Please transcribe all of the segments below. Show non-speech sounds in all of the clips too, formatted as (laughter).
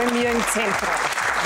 Bei mir im Zentrum.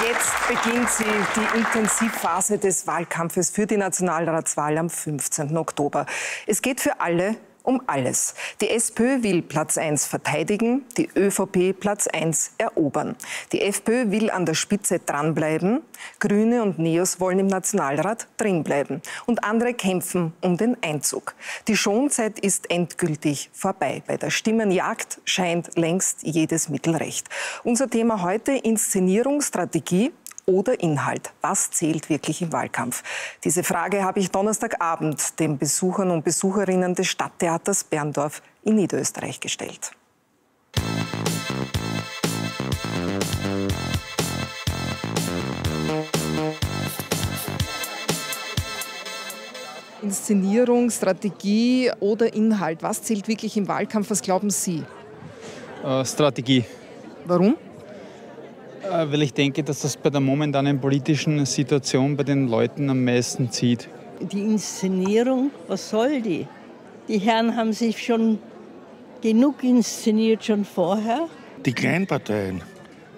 Jetzt beginnt sie die Intensivphase des Wahlkampfes für die Nationalratswahl am 15. Oktober. Es geht für alle um alles. Die SPÖ will Platz 1 verteidigen, die ÖVP Platz 1 erobern. Die FPÖ will an der Spitze dranbleiben, Grüne und Neos wollen im Nationalrat drinbleiben und andere kämpfen um den Einzug. Die Schonzeit ist endgültig vorbei. Bei der Stimmenjagd scheint längst jedes Mittel recht. Unser Thema heute Inszenierung, Strategie oder Inhalt? Was zählt wirklich im Wahlkampf? Diese Frage habe ich Donnerstagabend den Besuchern und Besucherinnen des Stadttheaters Berndorf in Niederösterreich gestellt. Inszenierung, Strategie oder Inhalt? Was zählt wirklich im Wahlkampf? Was glauben Sie? Äh, Strategie. Warum? Äh, weil ich denke, dass das bei der momentanen politischen Situation bei den Leuten am meisten zieht. Die Inszenierung, was soll die? Die Herren haben sich schon genug inszeniert schon vorher. Die Kleinparteien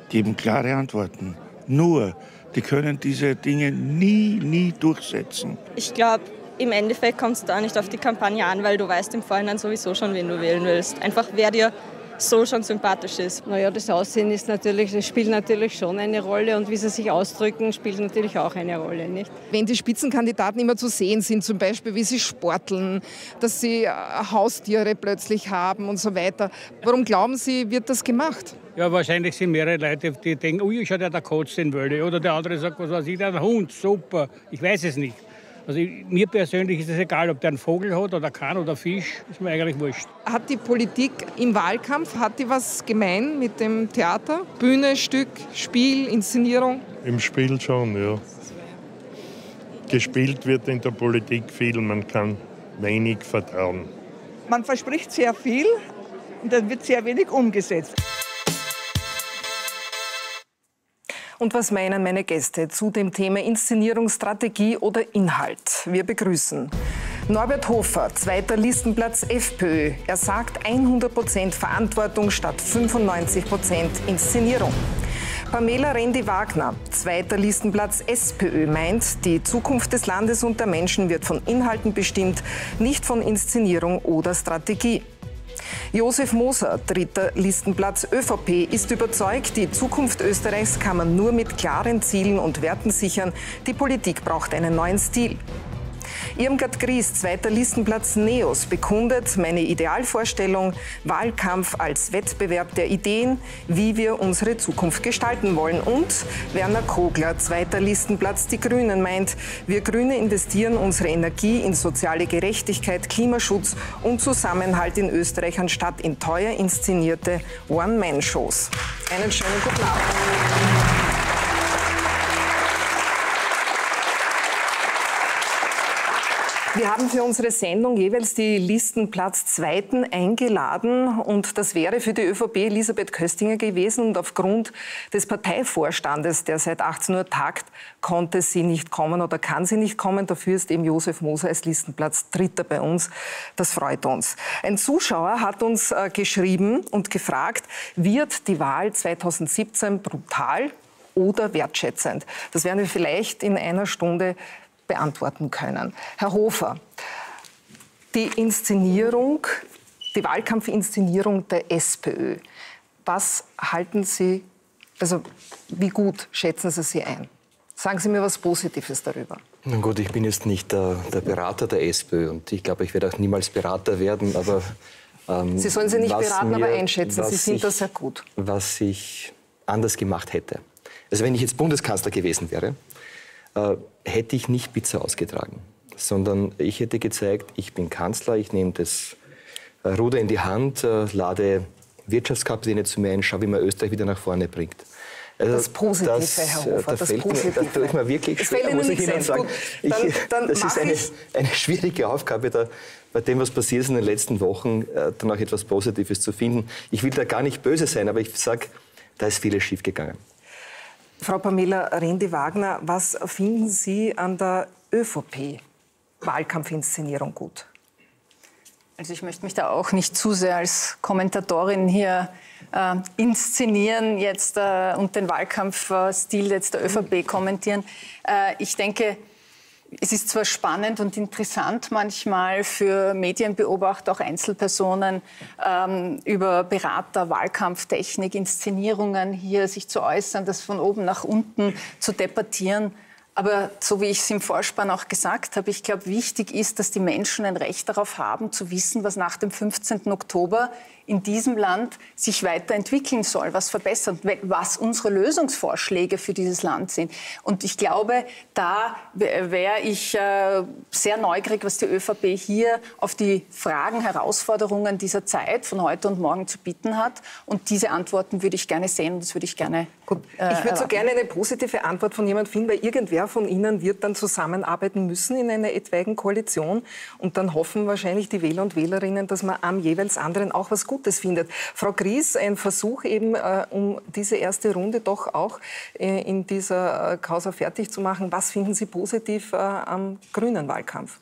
geben klare Antworten. Nur, die können diese Dinge nie, nie durchsetzen. Ich glaube, im Endeffekt kommt es da nicht auf die Kampagne an, weil du weißt im Vorhinein sowieso schon, wen du wählen willst. Einfach wer dir so schon sympathisch ist. Naja, das Aussehen ist natürlich, das spielt natürlich schon eine Rolle und wie sie sich ausdrücken, spielt natürlich auch eine Rolle. Nicht? Wenn die Spitzenkandidaten immer zu sehen sind, zum Beispiel wie sie sporteln, dass sie äh, Haustiere plötzlich haben und so weiter, warum glauben Sie, wird das gemacht? Ja, wahrscheinlich sind mehrere Leute, die denken, ui, schaut ja der Coach den Wölle. Oder der andere sagt, was weiß ich, der Hund, super. Ich weiß es nicht. Also ich, mir persönlich ist es egal, ob der einen Vogel hat oder keinen oder Fisch, ist mir eigentlich wurscht. Hat die Politik im Wahlkampf, hat die was gemein mit dem Theater? Bühne, Stück, Spiel, Inszenierung? Im Spiel schon, ja. Gespielt wird in der Politik viel, man kann wenig vertrauen. Man verspricht sehr viel und dann wird sehr wenig umgesetzt. Und was meinen meine Gäste zu dem Thema Inszenierung, Strategie oder Inhalt? Wir begrüßen Norbert Hofer, zweiter Listenplatz FPÖ. Er sagt 100% Verantwortung statt 95% Inszenierung. Pamela Rendi-Wagner, zweiter Listenplatz SPÖ, meint, die Zukunft des Landes und der Menschen wird von Inhalten bestimmt, nicht von Inszenierung oder Strategie. Josef Moser, dritter Listenplatz ÖVP, ist überzeugt, die Zukunft Österreichs kann man nur mit klaren Zielen und Werten sichern. Die Politik braucht einen neuen Stil. Irmgard Gries, zweiter Listenplatz Neos, bekundet meine Idealvorstellung, Wahlkampf als Wettbewerb der Ideen, wie wir unsere Zukunft gestalten wollen. Und Werner Kogler, zweiter Listenplatz Die Grünen, meint, wir Grüne investieren unsere Energie in soziale Gerechtigkeit, Klimaschutz und Zusammenhalt in Österreich anstatt in teuer inszenierte One-Man-Shows. Einen schönen guten Abend. Wir haben für unsere Sendung jeweils die Listenplatz Zweiten eingeladen und das wäre für die ÖVP Elisabeth Köstinger gewesen und aufgrund des Parteivorstandes, der seit 18 Uhr tagt, konnte sie nicht kommen oder kann sie nicht kommen. Dafür ist eben Josef Moser als Listenplatz Dritter bei uns. Das freut uns. Ein Zuschauer hat uns äh, geschrieben und gefragt, wird die Wahl 2017 brutal oder wertschätzend? Das werden wir vielleicht in einer Stunde beantworten können. Herr Hofer, die Inszenierung, die Wahlkampfinszenierung der SPÖ, was halten Sie, also wie gut schätzen Sie sie ein? Sagen Sie mir was Positives darüber. Na gut, ich bin jetzt nicht der, der Berater der SPÖ und ich glaube, ich werde auch niemals Berater werden, aber... Ähm, Sie sollen sie nicht beraten, mir, aber einschätzen. Sie sind ich, da sehr gut. Was ich anders gemacht hätte. Also wenn ich jetzt Bundeskanzler gewesen wäre, äh, hätte ich nicht Pizza ausgetragen, sondern ich hätte gezeigt, ich bin Kanzler, ich nehme das äh, Ruder in die Hand, äh, lade Wirtschaftskapitäne zu mir ein, schaue, wie man Österreich wieder nach vorne bringt. Also das Positive, das, Herr Hofer, da das fällt Positive. Mir, da tue ich mir wirklich Es schwer, muss ich Ihnen sagen. Gut, dann- ich, dann das ist eine, eine schwierige Aufgabe, da, bei dem, was passiert ist in den letzten Wochen, äh, dann auch etwas Positives zu finden. Ich will da gar nicht böse sein, aber ich sage, da ist vieles schiefgegangen. Frau Pamela Rendi-Wagner, was finden Sie an der ÖVP-Wahlkampfinszenierung gut? Also ich möchte mich da auch nicht zu sehr als Kommentatorin hier äh, inszenieren jetzt äh, und den Wahlkampfstil jetzt der ÖVP kommentieren. Äh, ich denke, es ist zwar spannend und interessant manchmal für Medienbeobachter, auch Einzelpersonen, ähm, über Berater, Wahlkampftechnik, Inszenierungen hier sich zu äußern, das von oben nach unten zu debattieren. Aber so wie ich es im Vorspann auch gesagt habe, ich glaube, wichtig ist, dass die Menschen ein Recht darauf haben, zu wissen, was nach dem 15. Oktober in diesem Land sich weiterentwickeln soll, was verbessern, was unsere Lösungsvorschläge für dieses Land sind. Und ich glaube, da wäre ich äh, sehr neugierig, was die ÖVP hier auf die Fragen, Herausforderungen dieser Zeit von heute und morgen zu bieten hat. Und diese Antworten würde ich gerne sehen und das würde ich gerne. Gut, äh, ich würde so gerne eine positive Antwort von jemandem finden, weil irgendwer von Ihnen wird dann zusammenarbeiten müssen in einer etwaigen Koalition. Und dann hoffen wahrscheinlich die Wähler und Wählerinnen, dass man am jeweils anderen auch was Gutes findet. Frau Gries, ein Versuch eben, äh, um diese erste Runde doch auch äh, in dieser äh, Causa fertig zu machen. Was finden Sie positiv äh, am grünen Wahlkampf?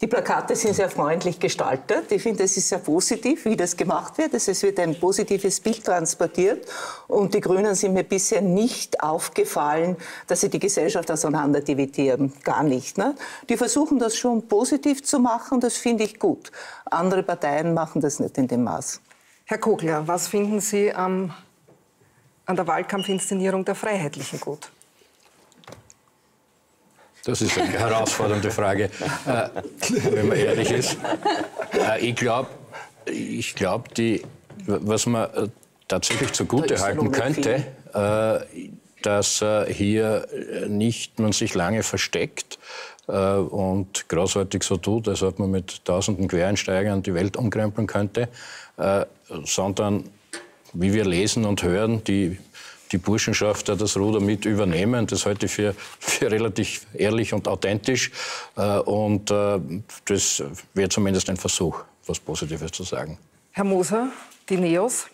Die Plakate sind sehr freundlich gestaltet. Ich finde, es ist sehr positiv, wie das gemacht wird. Es wird ein positives Bild transportiert. Und die Grünen sind mir bisher nicht aufgefallen, dass sie die Gesellschaft auseinander dividieren. Gar nicht. Ne? Die versuchen das schon positiv zu machen. Das finde ich gut. Andere Parteien machen das nicht in dem Maß. Herr Kogler, was finden Sie am- an der Wahlkampfinszenierung der Freiheitlichen gut? Das ist eine herausfordernde Frage, äh, wenn man ehrlich ist. Äh, ich glaube, ich glaub, die, was man äh, tatsächlich zugute halten könnte, äh, dass äh, hier nicht man sich lange versteckt und großartig so tut, als ob man mit tausenden Quereinsteigern die Welt umkrempeln könnte, sondern wie wir lesen und hören, die, die Burschenschaft da das Ruder mit übernehmen. Das halte ich für, für relativ ehrlich und authentisch. Äh, Und äh, das wäre zumindest ein Versuch, was Positives zu sagen. Herr Moser, die Neos?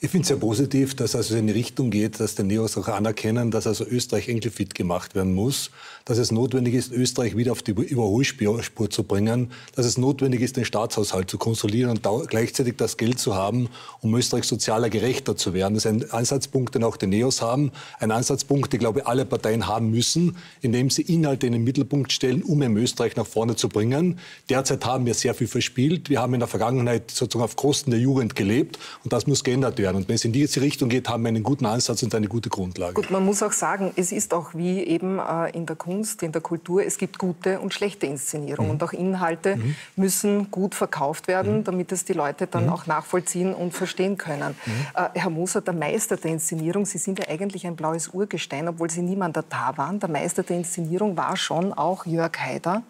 Ich finde es sehr positiv, dass also in die Richtung geht, dass die Neos auch anerkennen, dass also Österreich enkelfit gemacht werden muss, dass es notwendig ist, Österreich wieder auf die Überholspur Spur zu bringen, dass es notwendig ist, den Staatshaushalt zu konsolidieren und gleichzeitig das Geld zu haben, um Österreich sozialer gerechter zu werden. Das ist ein Ansatzpunkt, den auch die Neos haben, ein Ansatzpunkt, den, glaube ich, alle Parteien haben müssen, indem sie Inhalte in den Mittelpunkt stellen, um eben Österreich nach vorne zu bringen. Derzeit haben wir sehr viel verspielt. Wir haben in der Vergangenheit sozusagen auf Kosten der Jugend gelebt und das muss geändert werden. Und wenn es in diese Richtung geht, haben wir einen guten Ansatz und eine gute Grundlage. Gut, man muss auch sagen, es ist auch wie eben äh, in der Kunst, in der Kultur, es gibt gute und schlechte Inszenierung. Mhm. Und auch Inhalte Mhm. müssen gut verkauft werden, damit es die Leute dann Mhm. auch nachvollziehen und verstehen können. Äh, Herr Moser, der Meister der Inszenierung, Sie sind ja eigentlich ein blaues Urgestein, obwohl Sie niemand da waren. Der Meister der Inszenierung war schon auch Jörg Haider.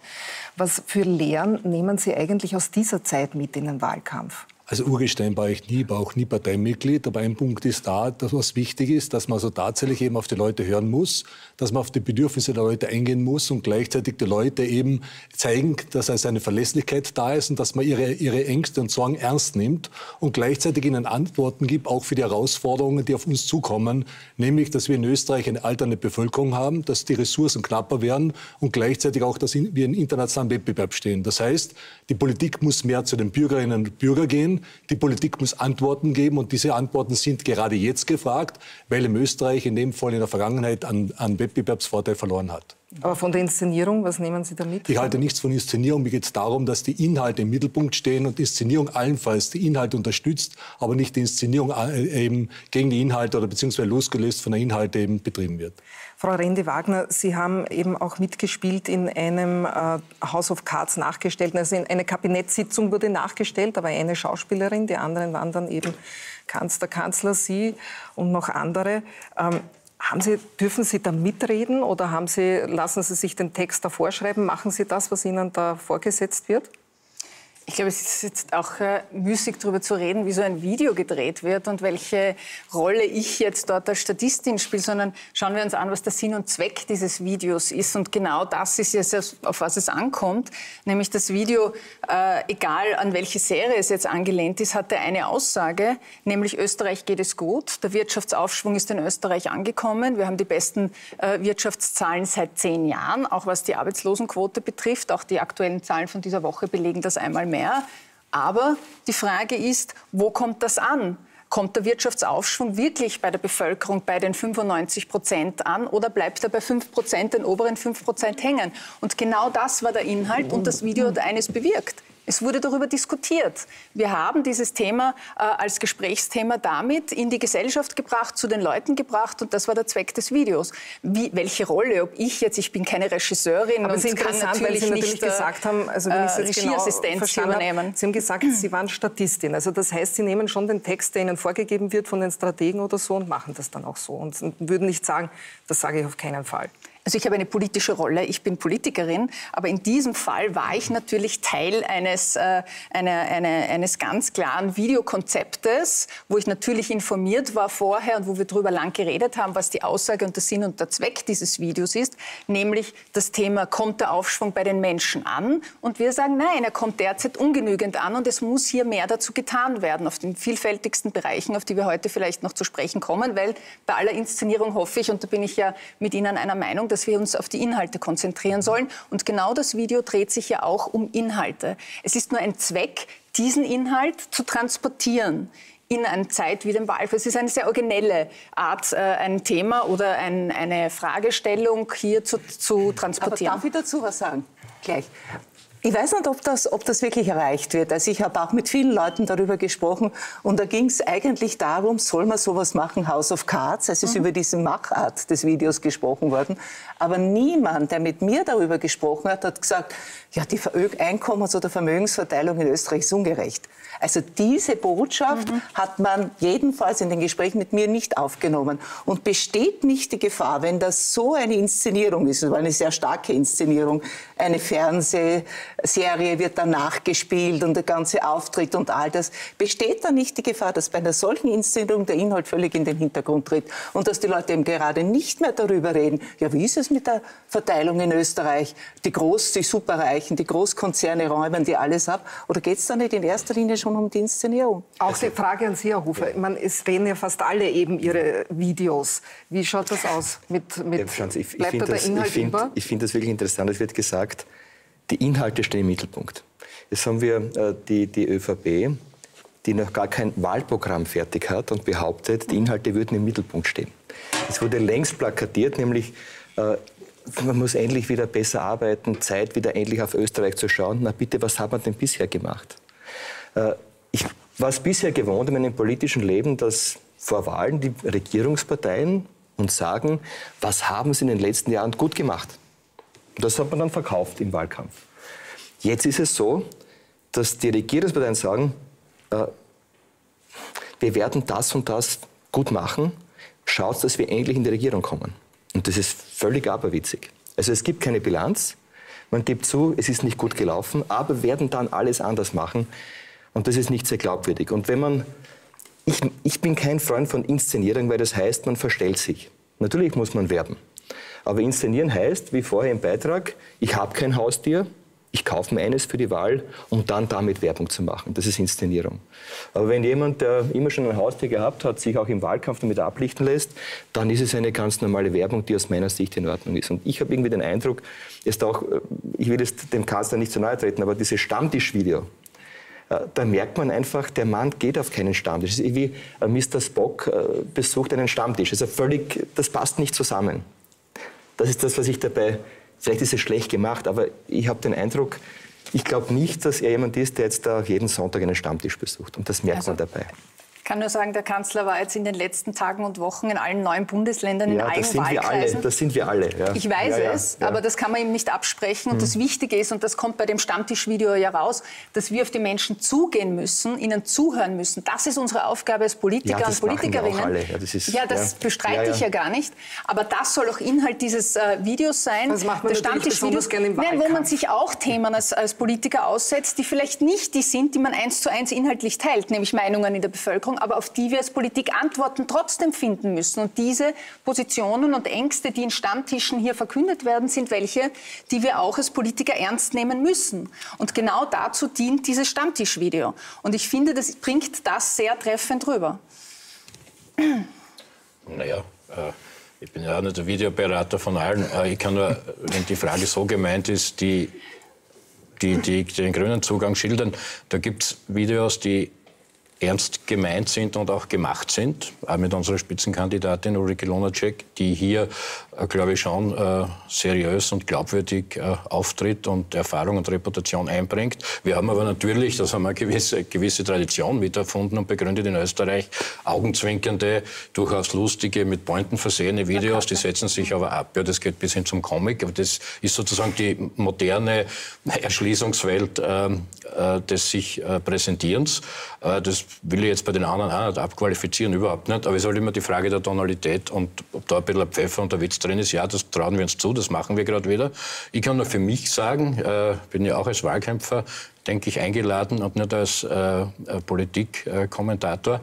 Was für Lehren nehmen Sie eigentlich aus dieser Zeit mit in den Wahlkampf? Also Urgestein war ich nie, war auch nie Parteimitglied. Aber ein Punkt ist da, dass was wichtig ist, dass man so tatsächlich eben auf die Leute hören muss, dass man auf die Bedürfnisse der Leute eingehen muss und gleichzeitig die Leute eben zeigen, dass also eine Verlässlichkeit da ist und dass man ihre, ihre Ängste und Sorgen ernst nimmt und gleichzeitig ihnen Antworten gibt, auch für die Herausforderungen, die auf uns zukommen. Nämlich, dass wir in Österreich eine alternde Bevölkerung haben, dass die Ressourcen knapper werden und gleichzeitig auch, dass wir in internationalen Wettbewerb stehen. Das heißt, die Politik muss mehr zu den Bürgerinnen und Bürgern gehen. Die Politik muss Antworten geben und diese Antworten sind gerade jetzt gefragt, weil im Österreich in dem Fall in der Vergangenheit an, an Wettbewerbsvorteil verloren hat. Aber von der Inszenierung, was nehmen Sie damit? Ich halte nichts von Inszenierung. Mir geht es darum, dass die Inhalte im Mittelpunkt stehen und Inszenierung allenfalls die Inhalte unterstützt, aber nicht die Inszenierung äh, eben gegen die Inhalte oder beziehungsweise losgelöst von den Inhalten eben betrieben wird. Frau Rendi-Wagner, Sie haben eben auch mitgespielt in einem äh, House of Cards nachgestellt. Also in eine Kabinettssitzung wurde nachgestellt, war eine Schauspielerin, die anderen waren dann eben Kanzler, Kanzler, Sie und noch andere. Ähm, haben Sie, dürfen Sie da mitreden oder haben Sie, lassen Sie sich den Text da vorschreiben? Machen Sie das, was Ihnen da vorgesetzt wird? Ich glaube, es ist jetzt auch äh, müßig darüber zu reden, wie so ein Video gedreht wird und welche Rolle ich jetzt dort als Statistin spiele, sondern schauen wir uns an, was der Sinn und Zweck dieses Videos ist. Und genau das ist jetzt, auf was es ankommt. Nämlich das Video, äh, egal an welche Serie es jetzt angelehnt ist, hatte eine Aussage, nämlich Österreich geht es gut. Der Wirtschaftsaufschwung ist in Österreich angekommen. Wir haben die besten äh, Wirtschaftszahlen seit zehn Jahren, auch was die Arbeitslosenquote betrifft. Auch die aktuellen Zahlen von dieser Woche belegen das einmal mehr mehr. Aber die Frage ist, wo kommt das an? Kommt der Wirtschaftsaufschwung wirklich bei der Bevölkerung bei den 95 Prozent an oder bleibt er bei 5 Prozent, den oberen 5 Prozent hängen? Und genau das war der Inhalt und das Video hat eines bewirkt. Es wurde darüber diskutiert. Wir haben dieses Thema äh, als Gesprächsthema damit in die Gesellschaft gebracht, zu den Leuten gebracht und das war der Zweck des Videos. Wie, welche Rolle, ob ich jetzt, ich bin keine Regisseurin Aber und kann natürlich weil Sie natürlich nicht, äh, gesagt haben, also wenn ich äh, es Regieassistenz genau übernehmen. Habe, Sie haben gesagt, Sie waren Statistin. Also das heißt, Sie nehmen schon den Text, der Ihnen vorgegeben wird von den Strategen oder so und machen das dann auch so und würden nicht sagen, das sage ich auf keinen Fall. Also ich habe eine politische Rolle, ich bin Politikerin, aber in diesem Fall war ich natürlich Teil eines, äh, einer, eine, eines ganz klaren Videokonzeptes, wo ich natürlich informiert war vorher und wo wir darüber lang geredet haben, was die Aussage und der Sinn und der Zweck dieses Videos ist, nämlich das Thema, kommt der Aufschwung bei den Menschen an? Und wir sagen, nein, er kommt derzeit ungenügend an und es muss hier mehr dazu getan werden, auf den vielfältigsten Bereichen, auf die wir heute vielleicht noch zu sprechen kommen, weil bei aller Inszenierung hoffe ich, und da bin ich ja mit Ihnen einer Meinung, dass wir uns auf die Inhalte konzentrieren sollen. Und genau das Video dreht sich ja auch um Inhalte. Es ist nur ein Zweck, diesen Inhalt zu transportieren in einer Zeit wie dem Wahlkampf. Es ist eine sehr originelle Art, äh, ein Thema oder ein, eine Fragestellung hier zu, zu transportieren. Aber darf ich dazu was sagen? Gleich. Ich weiß nicht, ob das, ob das wirklich erreicht wird. Also ich habe auch mit vielen Leuten darüber gesprochen und da ging es eigentlich darum, soll man sowas machen, House of Cards. Es ist mhm. über diese Machart des Videos gesprochen worden. Aber niemand, der mit mir darüber gesprochen hat, hat gesagt, ja, die Einkommens- oder Vermögensverteilung in Österreich ist ungerecht. Also diese Botschaft mhm. hat man jedenfalls in den Gesprächen mit mir nicht aufgenommen. Und besteht nicht die Gefahr, wenn das so eine Inszenierung ist, war eine sehr starke Inszenierung, eine Fernsehserie wird danach gespielt und der ganze Auftritt und all das, besteht da nicht die Gefahr, dass bei einer solchen Inszenierung der Inhalt völlig in den Hintergrund tritt und dass die Leute eben gerade nicht mehr darüber reden, ja, wie ist es mit der Verteilung in Österreich? Die Groß-, die Superreichen, die Großkonzerne räumen die alles ab? Oder geht es da nicht in erster Linie schon um die Inszenierung? Auch die Frage an Sie, Herr Hofer. Ich meine, es drehen ja fast alle eben ihre Videos. Wie schaut das aus? Mit, mit, ja, Sie, ich, bleibt ich da der das, Inhalt ich find, über? Ich finde das wirklich interessant. Es wird gesagt, die Inhalte stehen im Mittelpunkt. Jetzt haben wir äh, die, die ÖVP, die noch gar kein Wahlprogramm fertig hat und behauptet, die Inhalte würden im Mittelpunkt stehen. Es wurde längst plakatiert, nämlich man muss endlich wieder besser arbeiten, Zeit wieder endlich auf Österreich zu schauen. Na bitte, was hat man denn bisher gemacht? Äh, ich war es bisher gewohnt in meinem politischen Leben, dass vor Wahlen die Regierungsparteien uns sagen, was haben sie in den letzten Jahren gut gemacht. Das hat man dann verkauft im Wahlkampf. Jetzt ist es so, dass die Regierungsparteien sagen, äh, wir werden das und das gut machen, schaut, dass wir endlich in die Regierung kommen. Und das ist völlig aberwitzig. Also es gibt keine Bilanz, man gibt zu, es ist nicht gut gelaufen, aber werden dann alles anders machen. Und das ist nicht sehr glaubwürdig. Und wenn man, ich, ich bin kein Freund von Inszenierung, weil das heißt, man verstellt sich. Natürlich muss man werben. Aber inszenieren heißt, wie vorher im Beitrag, ich habe kein Haustier, ich kaufe mir eines für die Wahl, um dann damit Werbung zu machen. Das ist Inszenierung. Aber wenn jemand, der immer schon ein Haustier gehabt hat, sich auch im Wahlkampf damit ablichten lässt, dann ist es eine ganz normale Werbung, die aus meiner Sicht in Ordnung ist. Und ich habe irgendwie den Eindruck, ist auch, äh, ich will jetzt dem Kanzler nicht zu nahe treten, aber dieses Stammtischvideo, äh, da merkt man einfach, der Mann geht auf keinen Stammtisch. Es ist wie äh, Mr. Spock besucht einen Stammtisch. Also völlig, das passt nicht zusammen. Das ist das, was ich dabei Vielleicht ist es schlecht gemacht, aber ich habe den Eindruck, ich glaube nicht, dass er jemand ist, der jetzt da jeden Sonntag einen Stammtisch besucht. Und das merkt also, man dabei. Ich kann nur sagen, der Kanzler war jetzt in den letzten Tagen und Wochen in allen neun Bundesländern, ja, in allen das sind Wahlkreisen. Wir alle, das sind wir alle. Ja. Ich weiß ja, ja, es, aber das kann man ihm nicht absprechen. Und mhm. das Wichtige ist, und das kommt bei dem Stammtischvideo ja raus, dass wir auf die Menschen zugehen müssen, ihnen zuhören müssen. Das ist unsere Aufgabe als Politiker und Politikerinnen. Ja, das, ist, ja, das bestreite ich ja gar nicht. Aber das soll auch Inhalt dieses äh, Videos sein. Das macht man das Stammtischvideos gerne im Nein, wo man sich auch Themen als, als Politiker aussetzt, die vielleicht nicht die sind, die man eins zu eins inhaltlich teilt, nämlich Meinungen in der Bevölkerung, aber auf die wir als Politik Antworten trotzdem finden müssen. Und diese Positionen und Ängste, die in Stammtischen hier verkündet werden, sind welche, die wir auch als Politiker ernst nehmen müssen. Und genau dazu dient dieses Stammtischvideo. Und ich finde, das bringt das sehr treffend rüber. Naja, äh, ich bin ja nicht der Videoberater von allen. Äh, ich kann nur, wenn die Frage so gemeint ist, die, die, die den grünen Zugang schildern, da gibt es Videos, die ernst gemeint sind und auch gemacht sind, auch mit unserer Spitzenkandidatin Ulrike Lonacek, die hier, glaube ich, schon äh, seriös und glaubwürdig äh, auftritt und Erfahrung und Reputation einbringt. Wir haben aber natürlich, das haben wir eine gewisse, gewisse Tradition mit erfunden und begründet in Österreich, augenzwinkernde, durchaus lustige, mit Pointen versehene Videos, die setzen sich aber ab. Ja, das geht bis hin zum Comic, aber das ist sozusagen die moderne Erschließungswelt äh, äh des sich äh, Präsentierens. das will ich jetzt bei den anderen auch nicht abqualifizieren, überhaupt nicht. Aber es ist halt immer die Frage der Tonalität und ob da ein bisschen Pfeffer und der Witz drin ist. Ja, das trauen wir uns zu, das machen wir gerade wieder. Ich kann nur für mich sagen, äh, bin ja auch als Wahlkämpfer, denke ich, eingeladen und nicht als äh, Politikkommentator.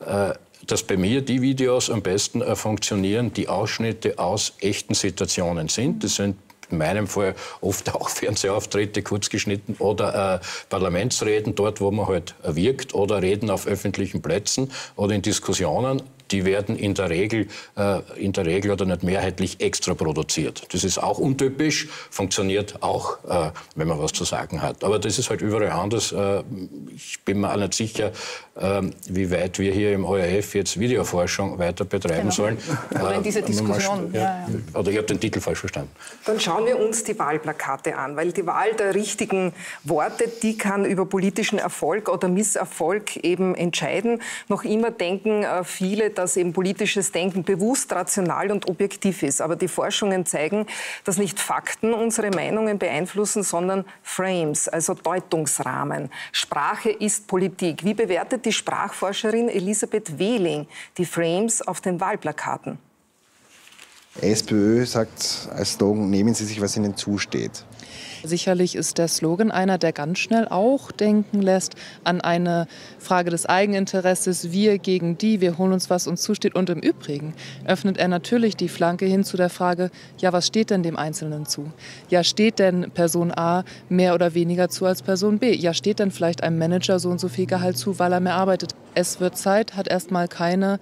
Äh, dass bei mir die Videos am besten äh, funktionieren, die Ausschnitte aus echten Situationen sind. Das sind in meinem Fall oft auch (laughs) Fernsehauftritte kurz geschnitten oder äh, Parlamentsreden dort, wo man halt wirkt oder Reden auf öffentlichen Plätzen oder in Diskussionen die werden in der Regel, äh, in der Regel oder nicht mehrheitlich extra produziert. Das ist auch untypisch, funktioniert auch, äh, wenn man was zu sagen hat. Aber das ist halt überall anders. Äh, ich bin mir auch nicht sicher, wie weit wir hier im ORF jetzt Videoforschung weiter betreiben genau. sollen. (laughs) Oder in dieser äh, Diskussion. Ja, ja. Oder ich habe den Titel falsch verstanden. Dann schauen wir uns die Wahlplakate an, weil die Wahl der richtigen Worte, die kann über politischen Erfolg oder Misserfolg eben entscheiden. Noch immer denken äh, viele, dass eben politisches Denken bewusst, rational und objektiv ist. Aber die Forschungen zeigen, dass nicht Fakten unsere Meinungen beeinflussen, sondern Frames, also Deutungsrahmen. Sprache ist Politik. Wie bewertet die Sprachforscherin Elisabeth Wehling die Frames auf den Wahlplakaten? SPÖ sagt als Slogan, nehmen Sie sich, was Ihnen zusteht. Sicherlich ist der Slogan einer, der ganz schnell auch denken lässt an eine Frage des Eigeninteresses, wir gegen die, wir holen uns, was uns zusteht. Und im Übrigen öffnet er natürlich die Flanke hin zu der Frage, ja, was steht denn dem Einzelnen zu? Ja, steht denn Person A mehr oder weniger zu als Person B? Ja, steht denn vielleicht einem Manager so und so viel Gehalt zu, weil er mehr arbeitet? Es wird Zeit, hat erstmal keine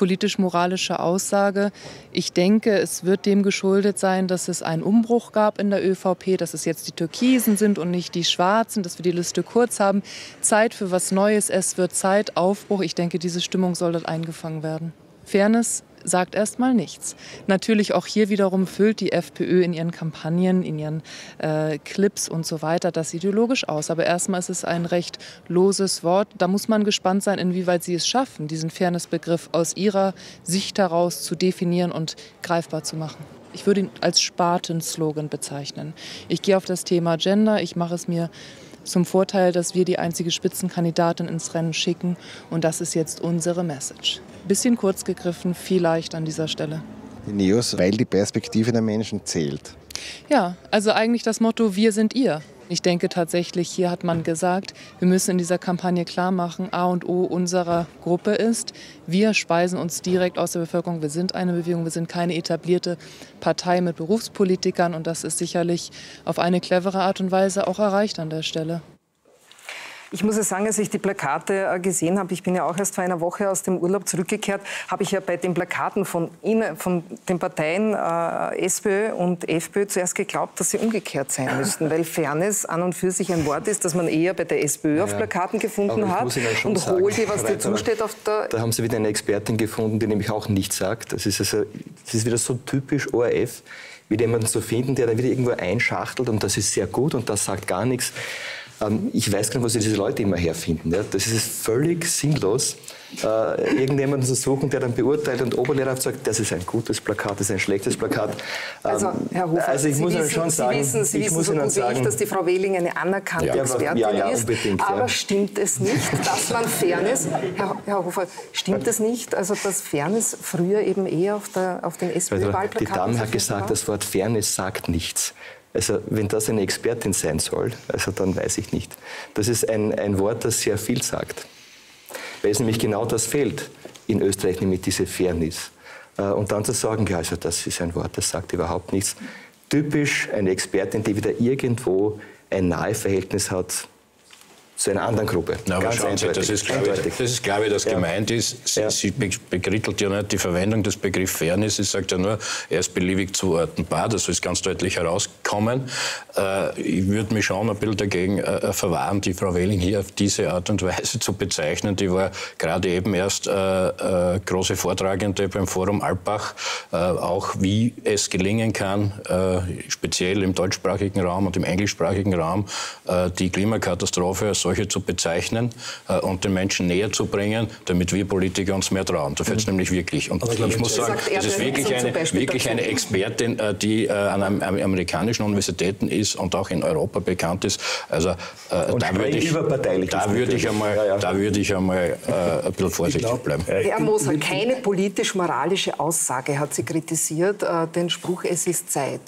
politisch-moralische Aussage. Ich denke, es wird dem geschuldet sein, dass es einen Umbruch gab in der ÖVP, dass es jetzt die Türkisen sind und nicht die Schwarzen, dass wir die Liste kurz haben. Zeit für was Neues, es wird Zeit, Aufbruch. Ich denke, diese Stimmung soll dort eingefangen werden. Fairness sagt erstmal nichts. Natürlich auch hier wiederum füllt die FPÖ in ihren Kampagnen, in ihren äh, Clips und so weiter das ideologisch aus. Aber erstmal ist es ein recht loses Wort. Da muss man gespannt sein, inwieweit sie es schaffen, diesen Fairness-Begriff aus ihrer Sicht heraus zu definieren und greifbar zu machen. Ich würde ihn als Spartenslogan bezeichnen. Ich gehe auf das Thema Gender, ich mache es mir zum Vorteil, dass wir die einzige Spitzenkandidatin ins Rennen schicken. Und das ist jetzt unsere Message. Bisschen kurz gegriffen, vielleicht an dieser Stelle. Die Neos, weil die Perspektive der Menschen zählt. Ja, also eigentlich das Motto, wir sind ihr. Ich denke tatsächlich, hier hat man gesagt, wir müssen in dieser Kampagne klar machen, A und O unserer Gruppe ist, wir speisen uns direkt aus der Bevölkerung. Wir sind eine Bewegung, wir sind keine etablierte Partei mit Berufspolitikern und das ist sicherlich auf eine clevere Art und Weise auch erreicht an der Stelle. Ich muss ja sagen, als ich die Plakate äh, gesehen habe, ich bin ja auch erst vor einer Woche aus dem Urlaub zurückgekehrt, habe ich ja bei den Plakaten von, Ihnen, von den Parteien äh, SPÖ und FPÖ zuerst geglaubt, dass sie umgekehrt sein müssten, weil Fairness an und für sich ein Wort ist, das man eher bei der SPÖ ja, auf Plakaten gefunden hat und hol dir, was dir zusteht auf der... Da haben Sie wieder eine Expertin gefunden, die nämlich auch nichts sagt. Das ist, also, das ist wieder so typisch ORF, wieder jemanden zu finden, der dann wieder irgendwo einschachtelt und das ist sehr gut und das sagt gar nichts. Ähm, ich weiß gar nicht, wo sie diese Leute immer herfinden. Das ist völlig sinnlos, äh, irgendjemanden zu suchen, der dann beurteilt und oberlehrhaft sagt, das ist ein gutes Plakat, das ist ein schlechtes Plakat. Also, Ähm, Herr Hofer, also ich Sie muss Ihnen wissen, schon sagen, Sie wissen, Sie ich wissen muss so Ihnen gut wie ich, sagen, dass die Frau Wehling eine anerkannte Ja, Expertin ja, ja, ist. aber stimmt es nicht, dass man (laughs) Fairness, Herr, Herr Hofer, stimmt es nicht, also dass Fairness früher eben eher auf, der, auf den Also, SPÖ-Wahlplakaten die Dame hat gesagt, war? das Wort Fairness sagt nichts. Also wenn das eine Expertin sein soll, also dann weiß ich nicht. Das ist ein, ein Wort, das sehr viel sagt. Weil es nämlich genau das fehlt in Österreich, nämlich diese Fairness. Äh, Und dann zu sagen, ja, also das ist ein Wort, das sagt überhaupt nichts. Typisch eine Expertin, die wieder irgendwo ein Naheverhältnis hat zu einer anderen Gruppe. Na, aber Ganz schauen Sie, das ist, glaube ich, das ist, glaube ich, das Ja. gemeint ist. Sie, sie be- bekrittelt ja nicht die Verwendung des Begriffs Fairness. Sie sagt ja nur, er ist beliebig zuordnenbar. Das ist ganz deutlich herauskommen. Äh, ich würde mich schon ein bisschen dagegen äh, verwahren, die Frau Wehling hier auf diese Art und Weise zu bezeichnen. Die war gerade eben erst äh, äh, große Vortragende beim Forum Alpbach, äh, auch wie es gelingen kann, äh, speziell im deutschsprachigen Raum und im englischsprachigen Raum, äh, die Klimakatastrophe als solche zu bezeichnen äh, und den Menschen näher zu bringen, damit wir Politiker uns mehr trauen. Da fällt es nämlich wirklich. Und glaube ich muss ich- sagen, das ist wirklich eine, wirklich eine Expertin, äh, die äh, an am- amerikanischen Universitäten ist und auch in Europa bekannt ist. Also äh, da würde ich, da würde ich einmal, da würde ich einmal äh, ein bisschen vorsichtig bleiben. Herr Moser, keine politisch-moralische Aussage hat sie kritisiert, äh, den Spruch, es ist Zeit.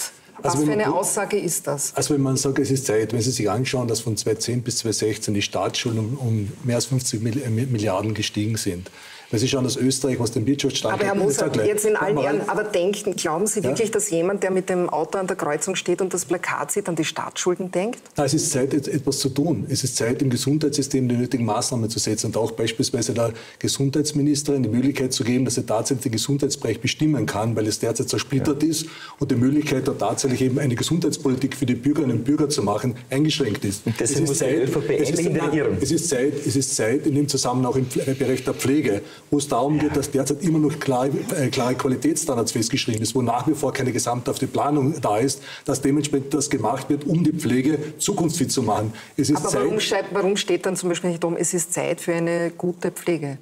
Was Also für eine man- Aussage ist das? Also wenn man sagt, es ist Zeit, wenn Sie sich anschauen, dass von 2010 bis 2016 die Staatsschulden um, um mehr als 50 Milli- äh, Milliarden gestiegen sind. Wenn Sie schauen, dass Österreich, was den Wirtschaftsstandort... Aber Herr Moser, jetzt in allen Moral- Ehren, aber denken, glauben Sie Ja? wirklich, dass jemand, der mit dem Auto an der Kreuzung steht und das Plakat sieht, an die Staatsschulden denkt? Na, es ist Zeit, et- etwas zu tun. Es ist Zeit, im Gesundheitssystem die nötigen Maßnahmen zu setzen und auch beispielsweise der Gesundheitsministerin die Möglichkeit zu geben, dass sie tatsächlich den Gesundheitsbereich bestimmen kann, weil es derzeit zersplittert ist und die Möglichkeit, da tatsächlich eben eine Gesundheitspolitik für die Bürgerinnen und Bürger zu machen, eingeschränkt ist. Und deswegen Es ist muss die ÖVP es ist, nein, es ist Zeit, es ist Zeit in dem Zusammenhang auch im Bereich der Pflege, wo es darum geht, dass derzeit immer noch klare, äh, klare Qualitätsstandards festgeschrieben ist, wo nach wie vor keine gesamthafte Planung da ist, dass dementsprechend das gemacht wird, um die Pflege zukunftsfit zu machen. Es ist Aber Zeit, warum, warum steht dann zum Beispiel nicht drum, es ist Zeit für eine gute Pflege?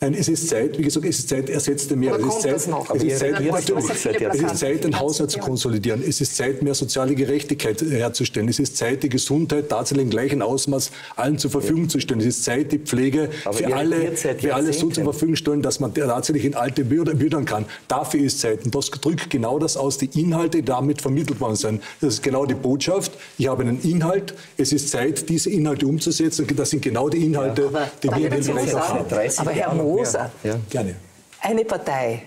Nein, es ist Zeit, wie gesagt, es ist Zeit, ersetzte mehr. Oder es ist Zeit, das noch? Es ist Zeit, es ist Zeit, den Haushalt zu konsolidieren. Es ist Zeit, mehr soziale Gerechtigkeit herzustellen. Es ist Zeit, die Gesundheit tatsächlich im gleichen Ausmaß allen zur Verfügung zu stellen. Es ist Zeit, die Pflege Aber für alle, für alle so zur. Verfügung stellen, dass man tatsächlich in alte würdern kann. Dafür ist Zeit. Und das drückt genau das aus, die Inhalte, die damit vermittelt worden sind. Das ist genau die Botschaft. Ich habe einen Inhalt. Es ist Zeit, diese Inhalte umzusetzen. Das sind genau die Inhalte, die wir in dem Bereich haben. Aber Herr Moser, Ja. Gerne. eine Partei,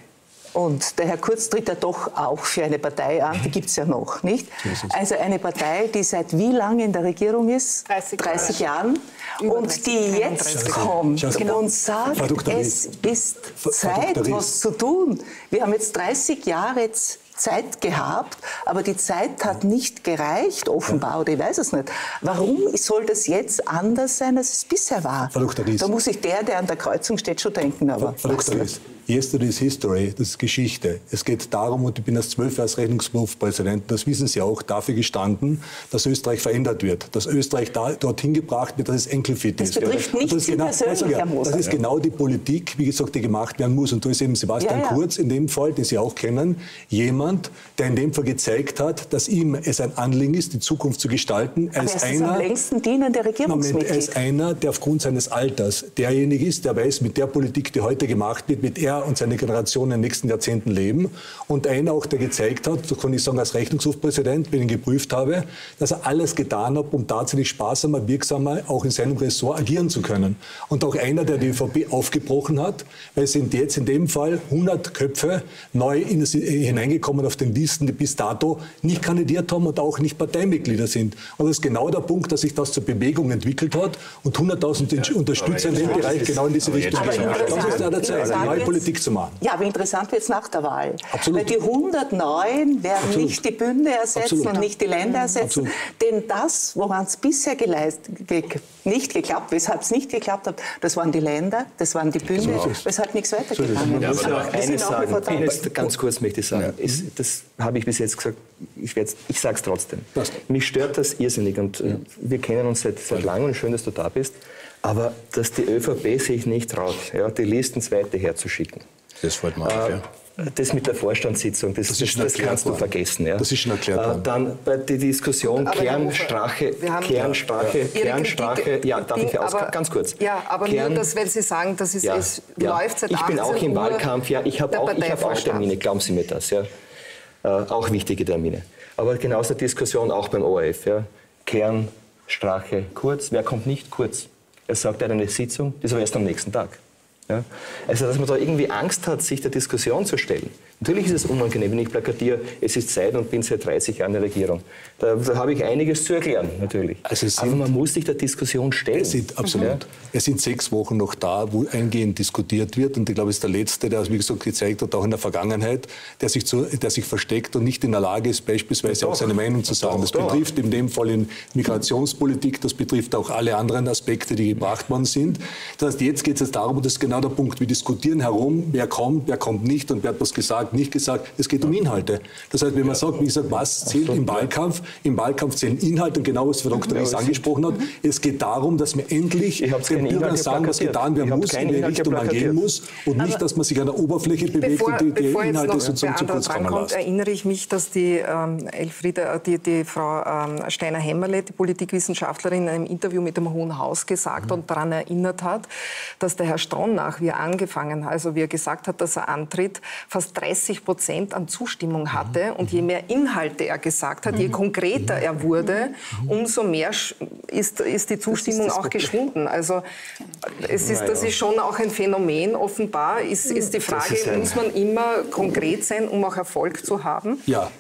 und der Herr Kurz tritt ja doch auch für eine Partei an, die gibt es ja noch, nicht? Also eine Partei, die seit wie lange in der Regierung ist? 30 Jahren. Und die jetzt kommt und sagt, es ist Zeit, was zu tun. Wir haben jetzt 30 Jahre jetzt Zeit gehabt, aber die Zeit hat nicht gereicht, offenbar, oder ich weiß es nicht. Warum soll das jetzt anders sein, als es bisher war? Dr. Ries. Da muss sich der, der an der Kreuzung steht, schon denken, aber Dr. Ries, Yesterday is History, das ist Geschichte. Es geht darum, und ich bin als zwölf als Rechnungshofpräsident, das wissen Sie auch, dafür gestanden, dass Österreich verändert wird, dass Österreich da, dorthin gebracht wird, dass es enkelfit Das ist. betrifft Und nicht das Sie genau, persönlich, sag ja, Moser. Das ist genau die Politik, wie gesagt, die gemacht werden muss. Und da ist eben Sebastian Ja, ja. Kurz in dem Fall, den Sie auch kennen, jemand, der in dem Fall gezeigt hat, dass ihm es ein Anliegen ist, die Zukunft zu gestalten. Er ist ist am einer, längsten dienende Moment, er Regierungsmitglied. ist einer, der aufgrund seines Alters derjenige ist, der weiß, mit der Politik, die heute gemacht wird, wird er und seine Generation in den nächsten Jahrzehnten leben. Und einer auch, der gezeigt hat, so kann ich sagen, als Rechnungshofpräsident, wenn ich ihn geprüft habe, dass er alles getan hat, um tatsächlich sparsamer, wirksamer auch in seinem Ressort agieren zu können. Und auch einer, der die ÖVP aufgebrochen hat, weil es sind jetzt in dem Fall 100 Köpfe neu in, hineingekommen auf den Listen, die bis dato nicht kandidiert haben und auch nicht Parteimitglieder sind. Und das ist genau der Punkt, dass sich das zur Bewegung entwickelt hat und 100.000 Unterstützer in dem Bereich genau in diese Richtung gehen. Das ist ja der Zeit. Neue Politik Politik zu machen. Ja, aber interessant wird es nach der Wahl. Absolut. Weil die 109 werden Absolut. nicht die Bünde ersetzen Absolut. und nicht die Länder ersetzen. Absolut. Denn das, woran es bisher geleist, ge nicht geklappt, weshalb es nicht geklappt hat, das waren die Länder, das waren die Bünde, weshalb nichts weitergegangen Ja, ist. aber Wir sind eines sagen, eines, ganz kurz möchte ich sagen, ist, das habe ich bis jetzt gesagt, ich, ich sage es trotzdem. Mich stört das irrsinnig und äh, wir kennen uns seit, seit langem und schön, dass du da bist, aber dass die ÖVP sich nicht traut, ja, die Listen zweite herzuschicken. Das fällt mir auf, ja. Das mit der Vorstandssitzung, das, das, ist das erklärt kannst du vergessen. Ja. Das ist schon erklärt Äh, worden. Dann bei der Diskussion Aber haben- Kernsprache, Ja. Kritik- ja, darf ich aus, aber- ganz kurz. Ja, aber Kern- nur, dass, weil Sie sagen, dass es, Ja, es ja. läuft seit Ich bin auch 18 im Uhr Wahlkampf, ja. Ich habe auch, ich hab auch. Termine, glauben Sie mir das, ja. Äh, auch wichtige Termine. Aber genauso Diskussion auch beim ORF, ja. Kern, Sprache, kurz. Wer kommt nicht kurz? Er sagt, er hat eine Sitzung, das war erst am nächsten Tag. Ja? Also, dass man da irgendwie Angst hat, sich der Diskussion zu stellen. Natürlich ist es unangenehm, wenn ich plakatiere, es ist Zeit und bin seit 30 Jahren in der Regierung. Da, da habe ich einiges zu erklären, natürlich. Aber man muss sich der Diskussion stellen. Es sind, absolut. Es sind sechs Wochen noch da, wo eingehend diskutiert wird. Und ich glaube, es ist der Letzte, der, wie gesagt, gezeigt hat, auch in der Vergangenheit, der sich, zu, der sich versteckt und nicht in der Lage ist, beispielsweise auch seine Meinung zu sagen. Das doch. betrifft in dem Fall in Migrationspolitik, das betrifft auch alle anderen Aspekte, die gebracht worden sind. Das heißt, jetzt geht es darum, und das ist genau der Punkt, wir diskutieren herum, wer kommt, wer kommt nicht und wer hat was gesagt, nicht gesagt. Es geht um Inhalte. Das heißt, wenn man sagt, wie gesagt, was zählt im Wahlkampf, im Wahlkampf zählen Inhalte und genau was Frau Dr. Ries angesprochen hat, es geht darum, dass wir endlich den Bürgern sagen, was getan werden muss, in welche Richtung man gehen muss und nicht, dass man sich an der Oberfläche bewegt Bevor, und die, die Inhalte sozusagen zu kurz kommen lässt. erinnere ich mich, dass die ähm, Elfriede, äh, die, die Frau ähm, Steiner-Hämmerle, die Politikwissenschaftlerin, in einem Interview mit dem Hohen Haus gesagt und daran erinnert hat, dass der Herr Stronach, wie er angefangen hat, also wie er gesagt hat, dass er antritt, fast 30 Prozent an Zustimmung hatte. Und je mehr Inhalte er gesagt hat, je konkreter er wurde, umso mehr ist, ist die Zustimmung auch geschwunden. Also es ist, das ist schon auch ein Phänomen. Offenbar ist, ist die Frage, ist muss man immer konkret sein, um auch Erfolg zu haben? Ja,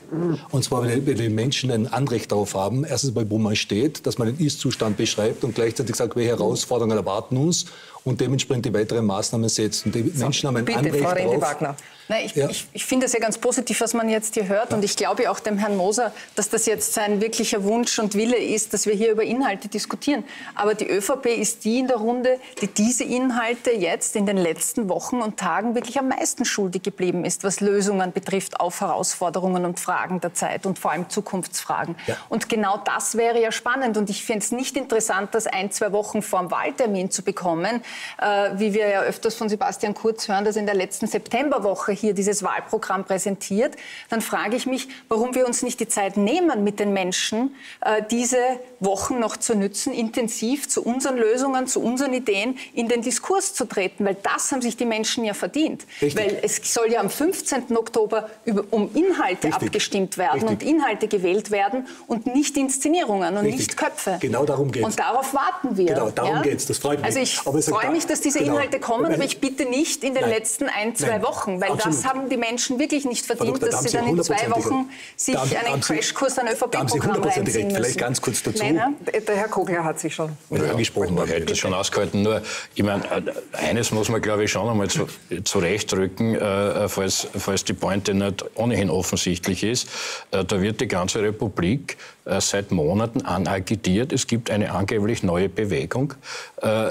und zwar, weil die Menschen ein Anrecht darauf haben, erstens mal, wo man steht, dass man den Ist-Zustand beschreibt und gleichzeitig sagt, welche Herausforderungen erwarten uns und dementsprechend die weiteren Maßnahmen setzt. Und die Menschen haben ein Bitte, Anrecht Frau darauf. Rende-Wagner. Nein, ich, Ja. ich, ich finde es ja ganz positiv, was man jetzt hier hört. Und ich glaube ja auch dem Herrn Moser, dass das jetzt sein wirklicher Wunsch und Wille ist, dass wir hier über Inhalte diskutieren. Aber die ÖVP ist die in der Runde, die diese Inhalte jetzt in den letzten Wochen und Tagen wirklich am meisten schuldig geblieben ist, was Lösungen betrifft auf Herausforderungen und Fragen der Zeit und vor allem Zukunftsfragen. Und genau das wäre ja spannend. Und ich finde es nicht interessant, das ein, zwei Wochen vor dem Wahltermin zu bekommen, äh, wie wir ja öfters von Sebastian Kurz hören, dass in der letzten Septemberwoche hier dieses Wahlprogramm präsentiert. Dann frage ich mich, warum wir uns nicht die Zeit nehmen, mit den Menschen äh, diese Wochen noch zu nützen, intensiv zu unseren Lösungen, zu unseren Ideen in den Diskurs zu treten. Weil das haben sich die Menschen ja verdient. Richtig. Weil es soll ja am 15. Oktober über, um Inhalte Richtig. abgestimmt werden Richtig. und Inhalte gewählt werden und nicht Inszenierungen und nicht Köpfe. Genau darum geht's. Und darauf warten wir. Genau, darum ja? geht's. Das freut mich. Also ich es freue da- mich, dass diese genau. Inhalte kommen, aber ich bitte nicht in den Nein. letzten ein, zwei Nein. Wochen, weil Absolut. Das haben die Menschen wirklich nicht verdient, Doktor, dass da sie dann in zwei Wochen sich Da haben- einen Crashkurs an da haben Sie ÖVP-Programm reinziehen müssen. Vielleicht ganz kurz dazu. Nein, nein. Der Herr Kogler hat sich schon. Ja, angesprochen Ich hätte das schon ausgehalten. Nur, ich meine, äh, eines muss man, glaube ich, schon einmal zu, zurechtrücken, äh, falls, falls die Pointe nicht ohnehin offensichtlich ist. Äh, da wird die ganze Republik äh, seit Monaten anagitiert. Es gibt eine angeblich neue Bewegung. Äh,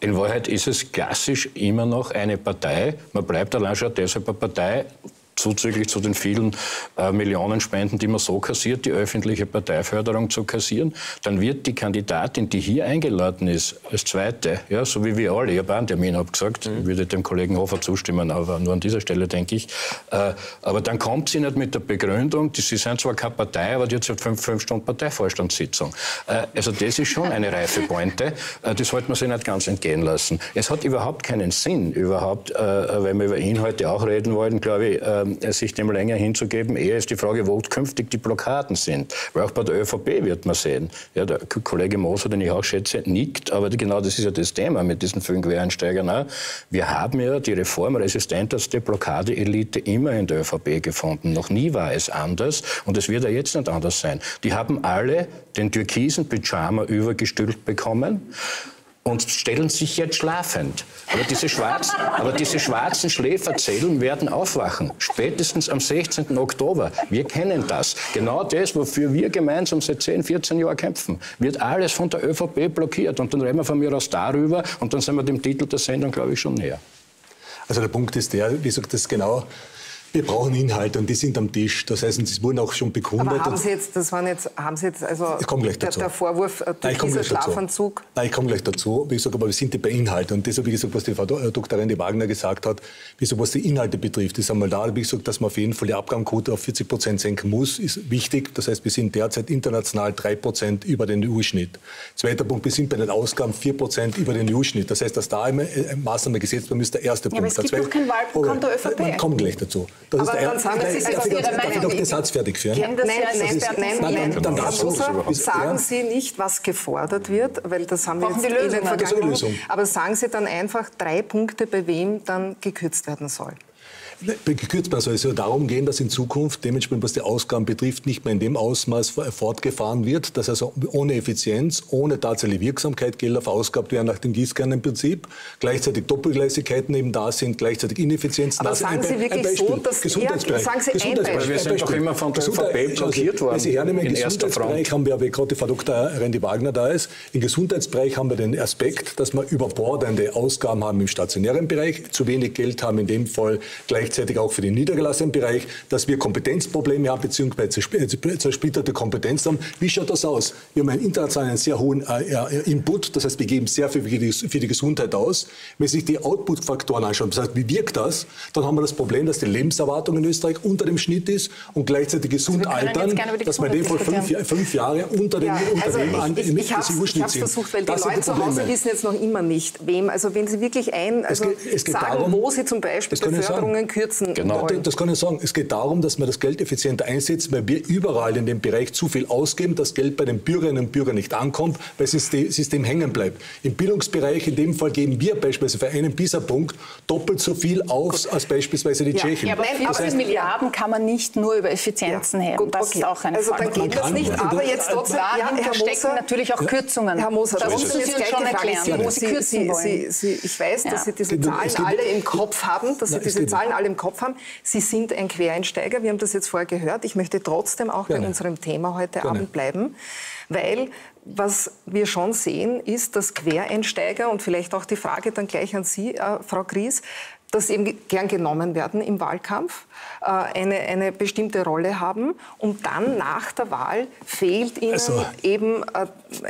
in Wahrheit ist es klassisch immer noch eine Partei. Man bleibt allein schon deshalb eine Partei, zuzüglich zu den vielen äh, Millionen Spenden, die man so kassiert, die öffentliche Parteiförderung zu kassieren, dann wird die Kandidatin, die hier eingeladen ist, als Zweite, ja, so wie wir alle, ich habe einen Termin abgesagt, ich würde dem Kollegen Hofer zustimmen, aber nur an dieser Stelle denke ich, äh, aber dann kommt sie nicht mit der Begründung, die, sie sind zwar keine Partei, aber die hat seit fünf, fünf Stunden Parteivorstandssitzung. Äh, also das ist schon eine reife Pointe, äh, das sollte man sich nicht ganz entgehen lassen. Es hat überhaupt keinen Sinn, überhaupt, äh, wenn wir über Inhalte auch reden wollen, glaube ich, äh, sich dem länger hinzugeben. Eher ist die Frage, wo künftig die Blockaden sind. Weil auch bei der ÖVP wird man sehen. Ja, der Kollege Moser, den ich auch schätze, nickt. Aber genau das ist ja das Thema mit diesen vielen Quereinsteigern. Wir haben ja die reformresistenteste Blockadeelite immer in der ÖVP gefunden. Noch nie war es anders. Und es wird ja jetzt nicht anders sein. Die haben alle den türkisen Pyjama übergestülpt bekommen. Und stellen sich jetzt schlafend. Aber diese, schwarzen, aber diese schwarzen Schläferzellen werden aufwachen, spätestens am 16. Oktober. Wir kennen das. Genau das, wofür wir gemeinsam seit 10, 14 Jahren kämpfen, wird alles von der ÖVP blockiert. Und dann reden wir von mir aus darüber und dann sind wir dem Titel der Sendung, glaube ich, schon näher. Also der Punkt ist der, wie gesagt, das genau wir brauchen Inhalte und die sind am Tisch. Das heißt, es wurden auch schon bekundet. Aber haben Sie jetzt, das waren jetzt, haben Sie jetzt, also ich gleich der, dazu. der Vorwurf äh, Nein, diesen Schlafanzug? Dazu. Nein, ich komme gleich dazu. Wie gesagt, aber wir sind bei Inhalten. Und deshalb, wie gesagt, was die Frau äh, Dr. Rendi Wagner gesagt hat, wie gesagt, was die Inhalte betrifft, ist einmal da, wie gesagt, dass man auf jeden Fall die Abgabenquote auf 40 Prozent senken muss, ist wichtig. Das heißt, wir sind derzeit international 3 Prozent über den EU-Schnitt. Zweiter Punkt, wir sind bei den Ausgaben 4 Prozent über den EU-Schnitt. Das heißt, dass da eine Maßnahme gesetzt werden muss, der erste ja, Punkt. Aber es gibt doch kein Wahlprogramm der ÖVP. Man kommt gleich dazu. Das aber ist dann sagen Sie, darf, also ich, darf ich noch den Satz fertig führen? Nein, nein, nein, nein, nein, dann, dazu, Moser, sagen Sie nicht, was gefordert wird, weil das haben wir jetzt die in den vergangenen Lösung. Aber sagen Sie dann einfach drei Punkte, bei wem dann gekürzt werden soll. Gekürzt man soll es ja darum gehen, dass in Zukunft dementsprechend, was die Ausgaben betrifft, nicht mehr in dem Ausmaß fortgefahren wird, dass also ohne Effizienz, ohne tatsächliche Wirksamkeit Gelder verausgabt werden nach dem Gießkannenprinzip, gleichzeitig Doppelgleisigkeiten eben da sind, gleichzeitig Ineffizienz. Aber das sagen Sie wirklich so, dass Gesundheitsbereich, sagen Sie ein Gesundheitsbereich, Beispiel. Wir sind doch immer von der ÖVP blockiert worden Sie hernehmen, im Gesundheitsbereich haben wir, wie gerade die Frau Dr. Rendi Wagner da ist, im Gesundheitsbereich haben wir den Aspekt, dass wir überbordende Ausgaben haben im stationären Bereich, zu wenig Geld haben in dem Fall gleichzeitig auch für den niedergelassenen Bereich, dass wir Kompetenzprobleme haben, beziehungsweise zersp- zersplitterte Kompetenz haben. Wie schaut das aus? Wir haben einen internationalen sehr hohen äh, äh, Input, das heißt, wir geben sehr viel für die, für die Gesundheit aus. Wenn sich die Output-Faktoren anschauen, das heißt, wie wirkt das, dann haben wir das Problem, dass die Lebenserwartung in Österreich unter dem Schnitt ist und gleichzeitig gesund Also altern, die dass wir in dem Fall fünf, fünf Jahre unter dem, Ja, unter also dem ich, ich, im ich es EU-Schnitt sind. versucht, weil die Das sind Leute zu Hause wissen jetzt noch immer nicht, wem. Also wenn Sie wirklich ein, also geht- es geht sagen, darum- wo Sie zum Beispiel. Beförderungen kürzen Genau. wollen. Das kann ich sagen. Es geht darum, dass wir das Geld effizient einsetzen, weil wir überall in dem Bereich zu viel ausgeben, das Geld bei den Bürgerinnen und Bürgern nicht ankommt, weil das System, System hängen bleibt. Im Bildungsbereich, in dem Fall, geben wir beispielsweise für einen PISA-Punkt doppelt so viel aus als beispielsweise die Tschechen. Ja, aber Nein, 40 aber- Milliarden kann man nicht nur über Effizienzen heben. Gut, das okay. ist auch eine Also Frage. dann geht das nicht, aber jetzt trotzdem, ja, Herr stecken Moser, natürlich auch Kürzungen. Herr Moser, das das müssen Sie jetzt uns gleich schon erklären, wo Sie Sie, kürzen Sie, wollen. Sie, ich weiß, dass Ja. Sie diese Zahlen alle im Kopf haben, dass Sie diese Zahlen alle im Kopf haben. Sie sind ein Quereinsteiger, wir haben das jetzt vorher gehört. Ich möchte trotzdem auch bei Gerne. unserem Thema heute Gerne. Abend bleiben, weil was wir schon sehen, ist, dass Quereinsteiger und vielleicht auch die Frage dann gleich an Sie, äh, Frau Gries, dass eben gern genommen werden im Wahlkampf, äh, eine, eine bestimmte Rolle haben und dann nach der Wahl fehlt ihnen Also- eben äh,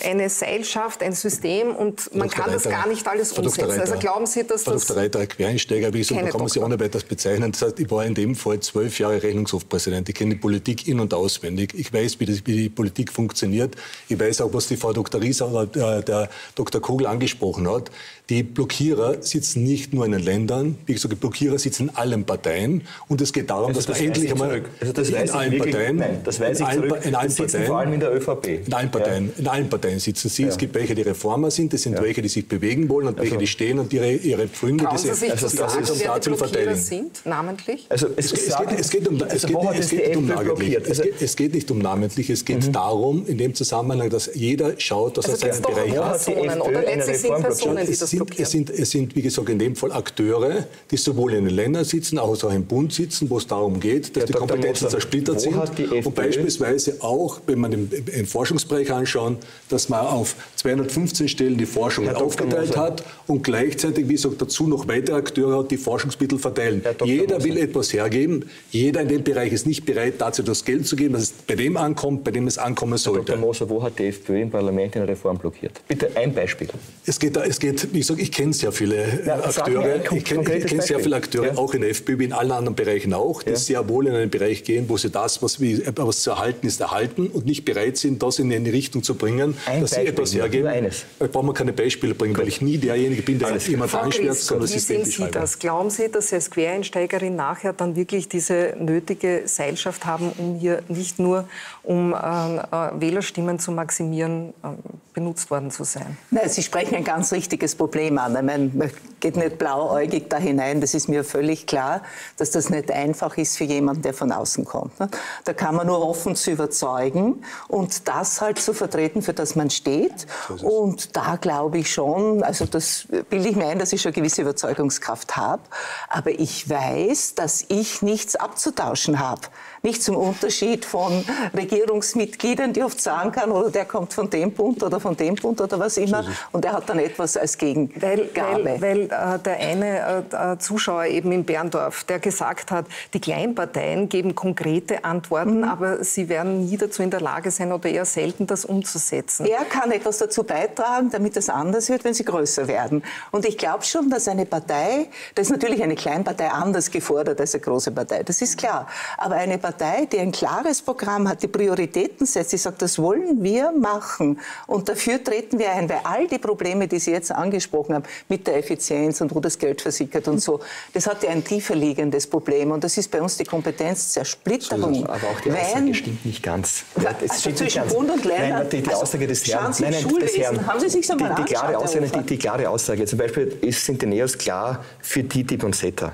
eine Seilschaft, ein System und man kann das Reiter, gar nicht alles umsetzen. Also Reiter, glauben Sie, dass Frau das... Dr. Reiter, ein Quereinsteiger, wie da kann man sie ohne weiteres bezeichnen. Das heißt, ich war in dem Fall zwölf Jahre Rechnungshofpräsident. Ich kenne die Politik in- und auswendig. Ich weiß, wie, das, wie die Politik funktioniert. Ich weiß auch, was die Frau Dr. Rieser oder äh, der Dr. Kogel angesprochen hat. Die Blockierer sitzen nicht nur in den Ländern, wie gesagt, die Blockierer sitzen in allen Parteien. Und es geht darum, Also dass das man endlich ich einmal. Also das in allen wirklich- Parteien, nein, das in ich allen, in Parteien, vor allem in der ÖVP. in allen Parteien, in allen Parteien sitzen sie. Es Ja. gibt welche, die Reformer sind, es sind welche, die sich bewegen wollen und welche, Also- die stehen und ihre, ihre Pfründe, Trauen die Sie sich also das sagen, ist um wer da die zu Blockierer verteidigen. sind, namentlich? Also Es, es, geht, es, geht um, es, Also geht, es es geht um namentlich. Es Also- geht, es geht nicht um namentlich. Es geht darum, in dem Zusammenhang, dass jeder schaut, dass Also er das seinen Bereich Wo hat. hat die Personen, FPÖ oder? eine Letztlich sind Reform Personen, die Es das sind, blockieren. es, sind, es sind, wie gesagt, in dem Fall Akteure, die sowohl in den Ländern sitzen, als auch im Bund sitzen, wo es darum geht, dass Herr die Dr. Kompetenzen Moser, zersplittert sind. Und beispielsweise auch, wenn man den, den Forschungsbereich anschauen, dass man auf 215 Stellen die Forschung Herr aufgeteilt Moser. hat und gleichzeitig, wie gesagt, dazu noch weitere Akteure hat, die Forschungsmittel verteilen. Herr. Jeder Moser. will etwas hergeben. Jeder in dem Bereich ist nicht bereit, dazu das Geld zu geben, dass es bei dem ankommt, bei dem es ankommen Herr sollte. Dr. Moser, wo hat die FPÖ im Parlament eine Reform blockiert? Bitte ein Beispiel. Es geht, es geht, wie gesagt, ich kenne sehr viele Ja, Akteure. Ich kenne kenn sehr viele Akteure, Ja. auch in der FPÖ, wie in allen anderen Bereichen auch, die Ja. sehr wohl in einen Bereich gehen, wo sie das, was, wie, was zu erhalten ist, erhalten und nicht bereit sind, das in eine Richtung zu bringen, Ein dass sie Beispiel, etwas nur hergeben. eines. Da brauchen wir keine Beispiele bringen, weil ich nie derjenige bin, der jemand anschwärzt, sondern das wie System sehen Sie das? Glauben Sie, dass Sie als Quereinsteigerin nachher dann wirklich diese nötige Seilschaft haben, um hier nicht nur um ähm, äh, Wählerstimmen zu maximieren, ähm, benutzt worden zu sein? Nein, Sie sprechen ein ganz richtiges Problem an. Ich meine, man geht nicht blauäugig dahin hinein. Das ist mir völlig klar, dass das nicht einfach ist für jemanden, der von außen kommt. ne? Da kann man nur hoffen zu überzeugen und das halt zu vertreten, für das man steht. Und da glaube ich schon, also das bilde ich mir ein, dass ich schon eine gewisse Überzeugungskraft habe. Aber ich weiß, dass ich nichts abzutauschen habe. Nicht zum Unterschied von Regierungsmitgliedern, die oft sagen kann, oder der kommt von dem Punkt oder von dem Punkt oder was immer. Und er hat dann etwas als Gegengabe. Weil, weil äh, der eine äh, äh, Zuschauer eben in Berndorf, der gesagt hat, die Kleinparteien geben konkrete Antworten, aber sie werden nie dazu in der Lage sein oder eher selten das umzusetzen. Er kann etwas dazu beitragen, damit es anders wird, wenn sie größer werden. Und ich glaube schon, dass eine Partei, das ist natürlich eine Kleinpartei anders gefordert als eine große Partei, das ist klar. Aber eine Partei, die ein klares Programm hat, die Prioritäten setzt, die sagt, das wollen wir machen und dafür treten wir ein, weil all die Probleme, die Sie jetzt angesprochen haben, mit der Effizienz und wo das Geld versickert und so, das hat ja ein tiefer liegendes Problem und das ist bei uns die Kompetenzzzersplitterung. Aber auch die Aussage stimmt nicht ganz. Ja, Es also stimmt nicht zwischen ganz. Bund und Ländern. Nein, die, die Also Aussage des Herrn. Nein, nein, des. Herrn. Haben Sie sich's einmal die, die, klare Aussage, die, die klare Aussage. Zum Beispiel ist, sind die Neos klar für TTIP und CETA.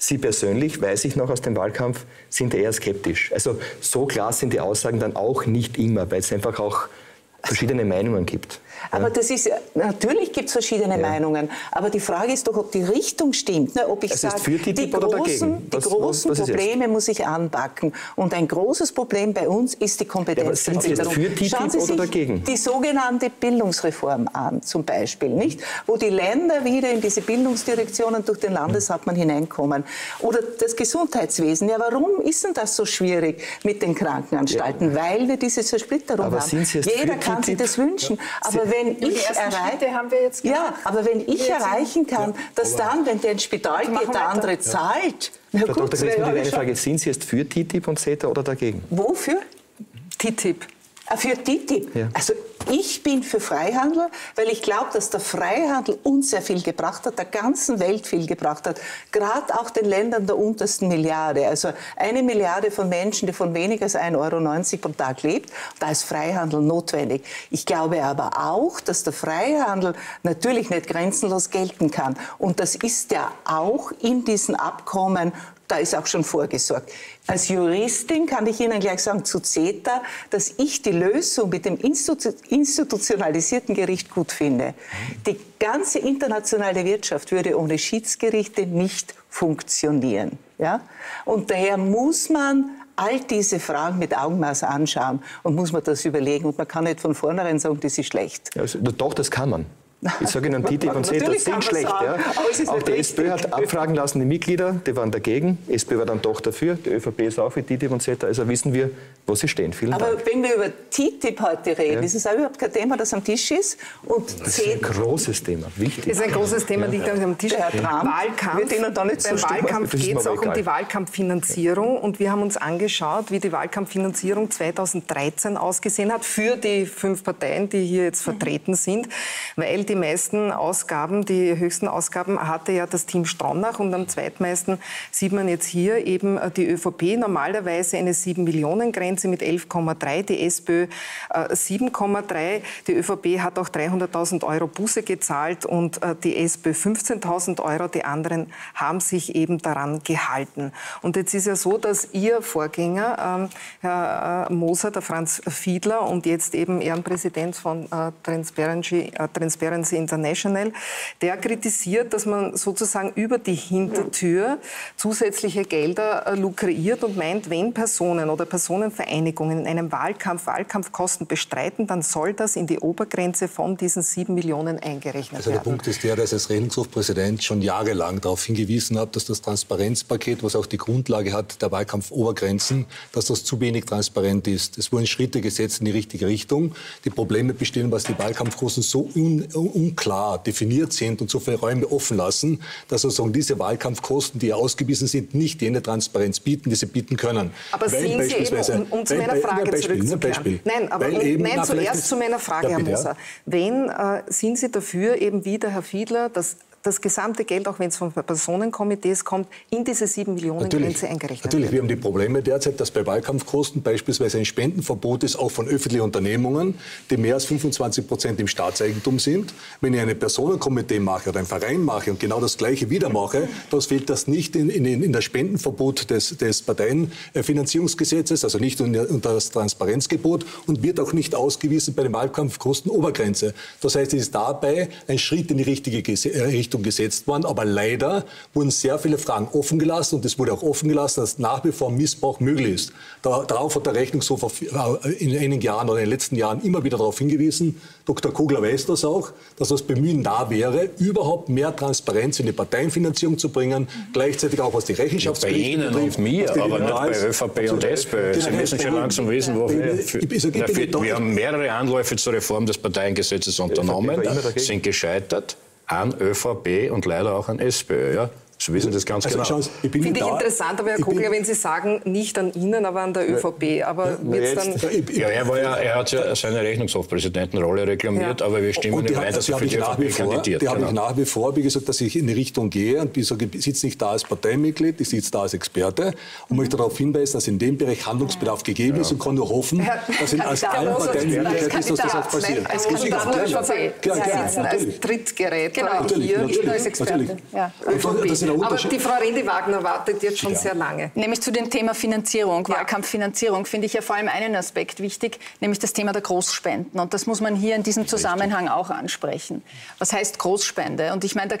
Sie persönlich, weiß ich noch aus dem Wahlkampf, sind eher skeptisch. Also so klar sind die Aussagen dann auch nicht immer, weil es einfach auch verschiedene Meinungen gibt. Aber das ist, natürlich gibt es verschiedene Meinungen. Aber die Frage ist doch, ob die Richtung stimmt. Ne? Ob ich Es sage, die oder großen, dagegen? die Was- großen was jetzt? Probleme muss ich anpacken. Und ein großes Problem bei uns ist die Kompetenz. Ja, aber sind Sie jetzt für TTIP Schauen Sie oder sich dagegen? Die sogenannte Bildungsreform an, zum Beispiel, nicht? Wo die Länder wieder in diese Bildungsdirektionen durch den Landeshauptmann hineinkommen. Oder das Gesundheitswesen. Ja, warum ist denn das so schwierig mit den Krankenanstalten? Weil wir diese Zersplitterung Aber haben. sind Sie jetzt Jeder kann sich das wünschen. Aber Sie- wenn Die ich erreiche, Schritte haben wir jetzt ja, gemacht. aber wenn ich erreichen kann, dass dann, wenn der ins Spital geht, der andere zahlt. Na Frau gut, Dr. das Christmann, die ja eine Frage, sind Sie jetzt für TTIP und CETA oder dagegen? Wofür? TTIP. Ah, Für TTIP. Ja. Also ich bin für Freihandel, weil ich glaube, dass der Freihandel uns sehr viel gebracht hat, der ganzen Welt viel gebracht hat, gerade auch den Ländern der untersten Milliarde. Also eine Milliarde von Menschen, die von weniger als 1,90 Euro pro Tag lebt, da ist Freihandel notwendig. Ich glaube aber auch, dass der Freihandel natürlich nicht grenzenlos gelten kann. Und das ist ja auch in diesen Abkommen da ist auch schon vorgesorgt. Als Juristin kann ich Ihnen gleich sagen zu CETA, dass ich die Lösung mit dem institu- institutionalisierten Gericht gut finde. Die ganze internationale Wirtschaft würde ohne Schiedsgerichte nicht funktionieren. Ja? Und daher muss man all diese Fragen mit Augenmaß anschauen und muss man das überlegen. Und man kann nicht von vornherein sagen, das ist schlecht. Also, doch, das kann man. Ich sage Ihnen, TTIP und CETA sind schlecht. sagen, Ja. ist Auch die richtig. SPÖ hat abfragen lassen, die Mitglieder, die waren dagegen. SPÖ war dann doch dafür. Die ÖVP ist auch für TTIP und CETA. Also wissen wir, wo sie stehen. Vielen Aber Dank. wenn wir über TTIP heute reden, Ja. ist es auch überhaupt kein Thema, das am Tisch ist. Und Das ist ein großes Thema, wichtig. Das ist ein großes Thema, liegt glaube ich, am Tisch. Der Herr Trump Wahlkampf. wird Ihnen da nicht Beim zustimmen. Wahlkampf Das ist geht es auch um die Wahlkampffinanzierung. Und wir haben uns angeschaut, wie die Wahlkampffinanzierung 2013 ausgesehen hat für die fünf Parteien, die hier jetzt vertreten sind. Weil die meisten Ausgaben, die höchsten Ausgaben hatte ja das Team Stronach. Und am zweitmeisten sieht man jetzt hier eben äh, die ÖVP. Normalerweise eine 7-Millionen-Grenze mit 11,3. Die SPÖ äh, 7,3. Die ÖVP hat auch 300.000 Euro Buße gezahlt und äh, die SPÖ 15.000 Euro. Die anderen haben sich eben daran gehalten. Und jetzt ist ja so, dass Ihr Vorgänger, ähm, Herr äh, Moser, der Franz Fiedler und jetzt eben Ehrenpräsident von äh, Transparency, äh, Transparency International, der kritisiert, dass man sozusagen über die Hintertür zusätzliche Gelder äh, lukriert und meint, wenn Personen oder Personenvereinigungen in einem Wahlkampf Wahlkampfkosten bestreiten, dann soll das in die Obergrenze von diesen sieben Millionen eingerechnet Also der werden. Punkt ist der, dass als Rechnungshofpräsident schon jahrelang darauf hingewiesen habe, dass das Transparenzpaket, was auch die Grundlage hat der Wahlkampfobergrenzen, dass das zu wenig transparent ist. Es wurden Schritte gesetzt in die richtige Richtung. Die Probleme bestehen, dass die Wahlkampfkosten so un unklar definiert sind und so viele Räume offen lassen, dass sozusagen diese Wahlkampfkosten, die ausgewiesen sind, nicht jene Transparenz bieten, die sie bieten können. Aber Weil sehen Sie eben, um, um zu meiner Frage Beispiel, zurückzukehren. Nein, aber um, eben- nein, na, zuerst zu meiner Frage, Ja, Herr bitte, ja. Moser. Wen äh, sind Sie dafür, eben wie der Herr Fiedler, dass das gesamte Geld, auch wenn es von Personenkomitees kommt, in diese 7 Millionen Natürlich, Grenze eingerechnet natürlich. wird. Wir haben die Probleme derzeit, dass bei Wahlkampfkosten beispielsweise ein Spendenverbot ist, auch von öffentlichen Unternehmungen, die mehr als 25 Prozent im Staatseigentum sind. Wenn ich eine Personenkomitee mache oder einen Verein mache und genau das Gleiche wieder mache, (laughs) dann fehlt das nicht in, in, in das Spendenverbot des, des Parteienfinanzierungsgesetzes, also nicht unter das Transparenzgebot und wird auch nicht ausgewiesen bei der Wahlkampfkostenobergrenze. Das heißt, es ist dabei ein Schritt in die richtige äh, Richtung gesetzt worden, aber leider wurden sehr viele Fragen offen gelassen und es wurde auch offen gelassen, dass nach wie vor Missbrauch möglich ist. Da, darauf hat der Rechnungshof äh, in einigen Jahren oder in den letzten Jahren immer wieder darauf hingewiesen. Dr. Kugler weiß das auch, dass das Bemühen da wäre, überhaupt mehr Transparenz in die Parteienfinanzierung zu bringen, gleichzeitig auch was die Bei Rechenschaftspflicht Ihnen betrifft, und mir, was die aber nicht bei ÖVP und SPÖ. Sie Genau. müssen schon langsam wissen, wo wir... Haben mehrere Anläufe zur Reform des Parteiengesetzes unternommen, immer dagegen. sind gescheitert an ÖVP und leider auch an SPÖ. Ja? Sie wissen das ganz Also genau. schauen Sie, ich bin Finde ich da- interessant, aber Herr Kogler, wenn Sie sagen, nicht an Ihnen, aber an der ÖVP. Aber na jetzt- dann... ich- Ja, er, war ja, er hat ja seine Rechnungshofpräsidentenrolle reklamiert, Ja. aber wir stimmen Und die, ihm ein, hat- dass die er für die ich nach wie ÖVP vor, kandidiert. die habe ich genau. nach wie vor, wie gesagt, dass ich in die Richtung gehe und ich sage, ich sitze nicht da als Parteimitglied, ich sitze da als Experte und möchte darauf hinweisen, dass in dem Bereich Handlungsbedarf gegeben ist und kann nur hoffen, Herr dass in als allen also Möglichkeit ist, dass das auch Kandidat, passiert. nein, als Kandidat der. ÖVP. Sie sitzen als. Trittgerät Genau. hier, nicht als Experte. Ja. Ein Aber Unterschied. die Frau Rendi-Wagner wartet jetzt schon sehr lange. Nämlich zu dem Thema Finanzierung, Wahlkampffinanzierung, finde ich ja vor allem einen Aspekt wichtig, nämlich das Thema der Großspenden. Und das muss man hier in diesem Zusammenhang auch ansprechen. Was heißt Großspende? Und ich meine, da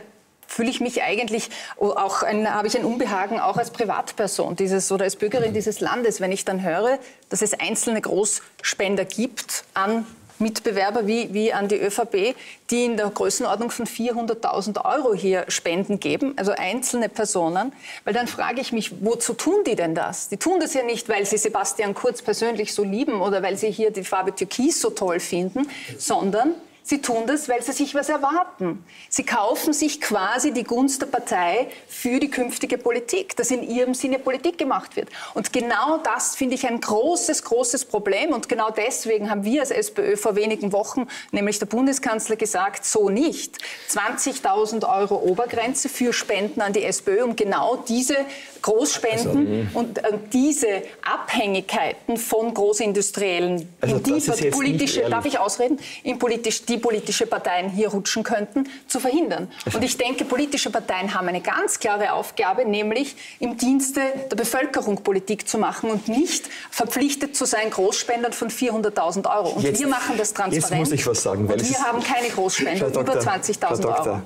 fühle ich mich eigentlich auch ein, habe ich ein Unbehagen auch als Privatperson dieses oder als Bürgerin dieses Landes, wenn ich dann höre, dass es einzelne Großspender gibt an Mitbewerber wie, wie an die ÖVP, die in der Größenordnung von 400.000 Euro hier Spenden geben, also einzelne Personen. Weil dann frage ich mich, wozu tun die denn das? Die tun das ja nicht, weil sie Sebastian Kurz persönlich so lieben oder weil sie hier die Farbe Türkis so toll finden, sondern Sie tun das, weil sie sich was erwarten. Sie kaufen sich quasi die Gunst der Partei für die künftige Politik, dass in ihrem Sinne Politik gemacht wird. Und genau das finde ich ein großes, großes Problem. Und genau deswegen haben wir als SPÖ vor wenigen Wochen, nämlich der Bundeskanzler, gesagt, so nicht. 20.000 Euro Obergrenze für Spenden an die SPÖ, um genau diese Großspenden und äh, diese Abhängigkeiten von Großindustriellen, Also in die politische, darf ich ausreden, in politisch, die politische Parteien hier rutschen könnten, zu verhindern. Und ich denke, politische Parteien haben eine ganz klare Aufgabe, nämlich im Dienste der Bevölkerung Politik zu machen und nicht verpflichtet zu sein, Großspendern von 400.000 Euro. Und Jetzt- wir machen das transparent. jetzt muss ich was sagen, weil und wir haben keine Großspender, über Doktor, 20.000 Frau Doktor, Euro.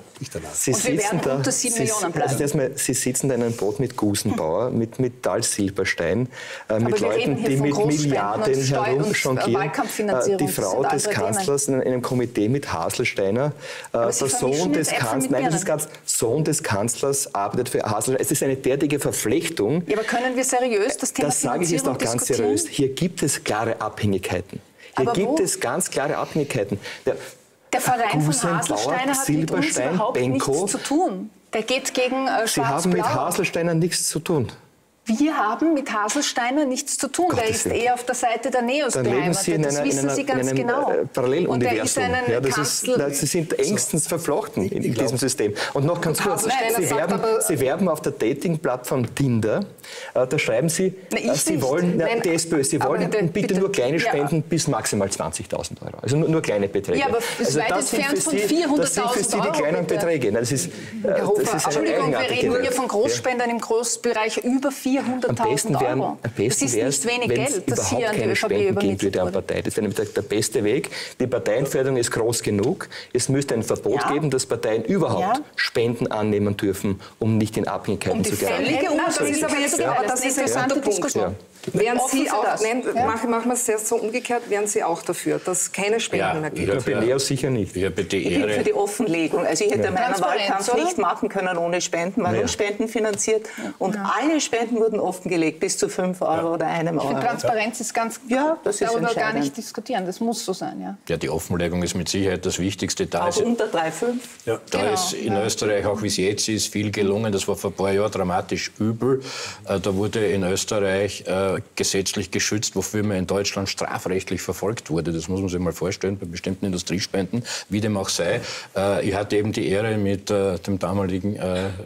Sie Und wir werden da, unter 7 Sie, Millionen bleiben. Also erstmal, Sie sitzen da in einem Boot mit Gusenbauer, mit Metall Silberstein, äh, mit Leuten, die von mit Milliarden herumjonglieren. Wahlkampffinanzierung, die Frau des. Kanzlers in einem Komitee mit Haselsteiner, äh, der Sohn des Kanzlers, nein, das ist ganz, Sohn des Kanzlers arbeitet für Haselsteiner. Es ist eine derartige Verflechtung. Ja, aber können wir seriös das Thema Das sage ich jetzt auch ganz seriös. Hier gibt es klare Abhängigkeiten. Hier Aber wo? gibt es ganz klare Abhängigkeiten. Der, Der Verein von Gusenbauer, Haselsteiner hat mit uns überhaupt Benko. nichts zu tun. Der geht gegen äh, Sie haben mit. Haselsteiner nichts zu tun. Wir haben mit Haselsteiner nichts zu tun. der Gottes ist Willen. eher auf der Seite der Neos Dann beheimatet. Sie in das einer, in wissen einer, Sie ganz in einem genau. äh, Und er ist Paralleluniversum. einen Ja, das ist, Sie sind engstens verflochten in, in diesem System. Und noch ganz Und kurz, Sie werben, Sie werben auf der Dating-Plattform Tinder. Äh, da schreiben Sie, Na, äh, Sie nicht. wollen, na, Nein, die SPÖ, Sie wollen bitte, bitte, bitte. nur kleine Ja. Spenden bis maximal 20.000 Euro. Also nur, nur kleine Beträge. Ja, aber es ist weit das sind entfernt von Sie- Das sind für 400.000 Sie die Euro, kleinen. Beträge. Das ist, das ist Entschuldigung, wir reden hier von Großspendern im Großbereich über 400.000 Am besten wären, Euro. am besten das ist wäre nicht es, wenig wenn es Geld, das hier überhaupt an die keine ÖVP Spenden geben übermittelt würde an. Partei. Das wäre nämlich der, der beste Weg. Die Parteienförderung ist groß genug. Es müsste ein Verbot Ja. geben, dass Parteien überhaupt Ja. Spenden annehmen dürfen, um nicht in Abhängigkeiten Um zu geraten. völlige Nein, das ist aber jetzt, Ja. das ist Interessante Punkt. Diskussion. Wären Sie auch, das. nein, Ja. machen, machen wir es sehr so umgekehrt, wären Sie auch dafür, dass keine Spenden mehr ich gibt? habe Bei Leo sicher nicht. Ich Ich bin für die Offenlegung. Also ich hätte meinen Wahlkampf oder? nicht machen können ohne Spenden, Ja. nur Spenden finanziert. Und alle Spenden wurden offengelegt, bis zu 5 Euro oder einem Ich Euro. finde, Transparenz ist ganz, Ja, das ist darüber gar nicht diskutieren. Das muss so sein, ja. Ja, die Offenlegung ist mit Sicherheit das Wichtigste. Da Auch ist, unter 3,5. Ja. Da Genau, ist in ja. Österreich, auch wie es jetzt ist, viel gelungen. Das war vor ein paar Jahren dramatisch übel. Äh, Da wurde in Österreich äh, gesetzlich geschützt, wofür man in Deutschland strafrechtlich verfolgt wurde. Das muss man sich mal vorstellen, bei bestimmten Industriespenden, wie dem auch sei. Äh, Ich hatte eben die Ehre, mit dem damaligen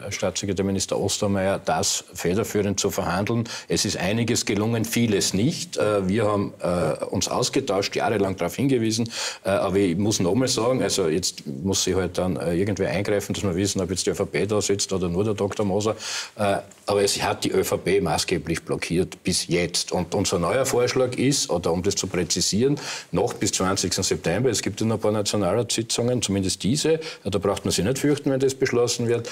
Staatssekretärminister Ostermeier das federführend zu verhandeln. Es ist einiges gelungen, vieles nicht. Äh, Wir haben äh, uns ausgetauscht, jahrelang darauf hingewiesen. Äh, Aber ich muss noch mal sagen, also jetzt muss sie halt dann irgendwie eingreifen, dass wir wissen, ob jetzt die ÖVP da sitzt oder nur der Dr. Moser. Aber es hat die ÖVP maßgeblich blockiert bis jetzt. Und unser neuer Vorschlag ist, oder um das zu präzisieren, noch bis 20. September, es gibt ja noch ein paar Nationalratssitzungen, zumindest diese, da braucht man sich nicht fürchten, wenn das beschlossen wird,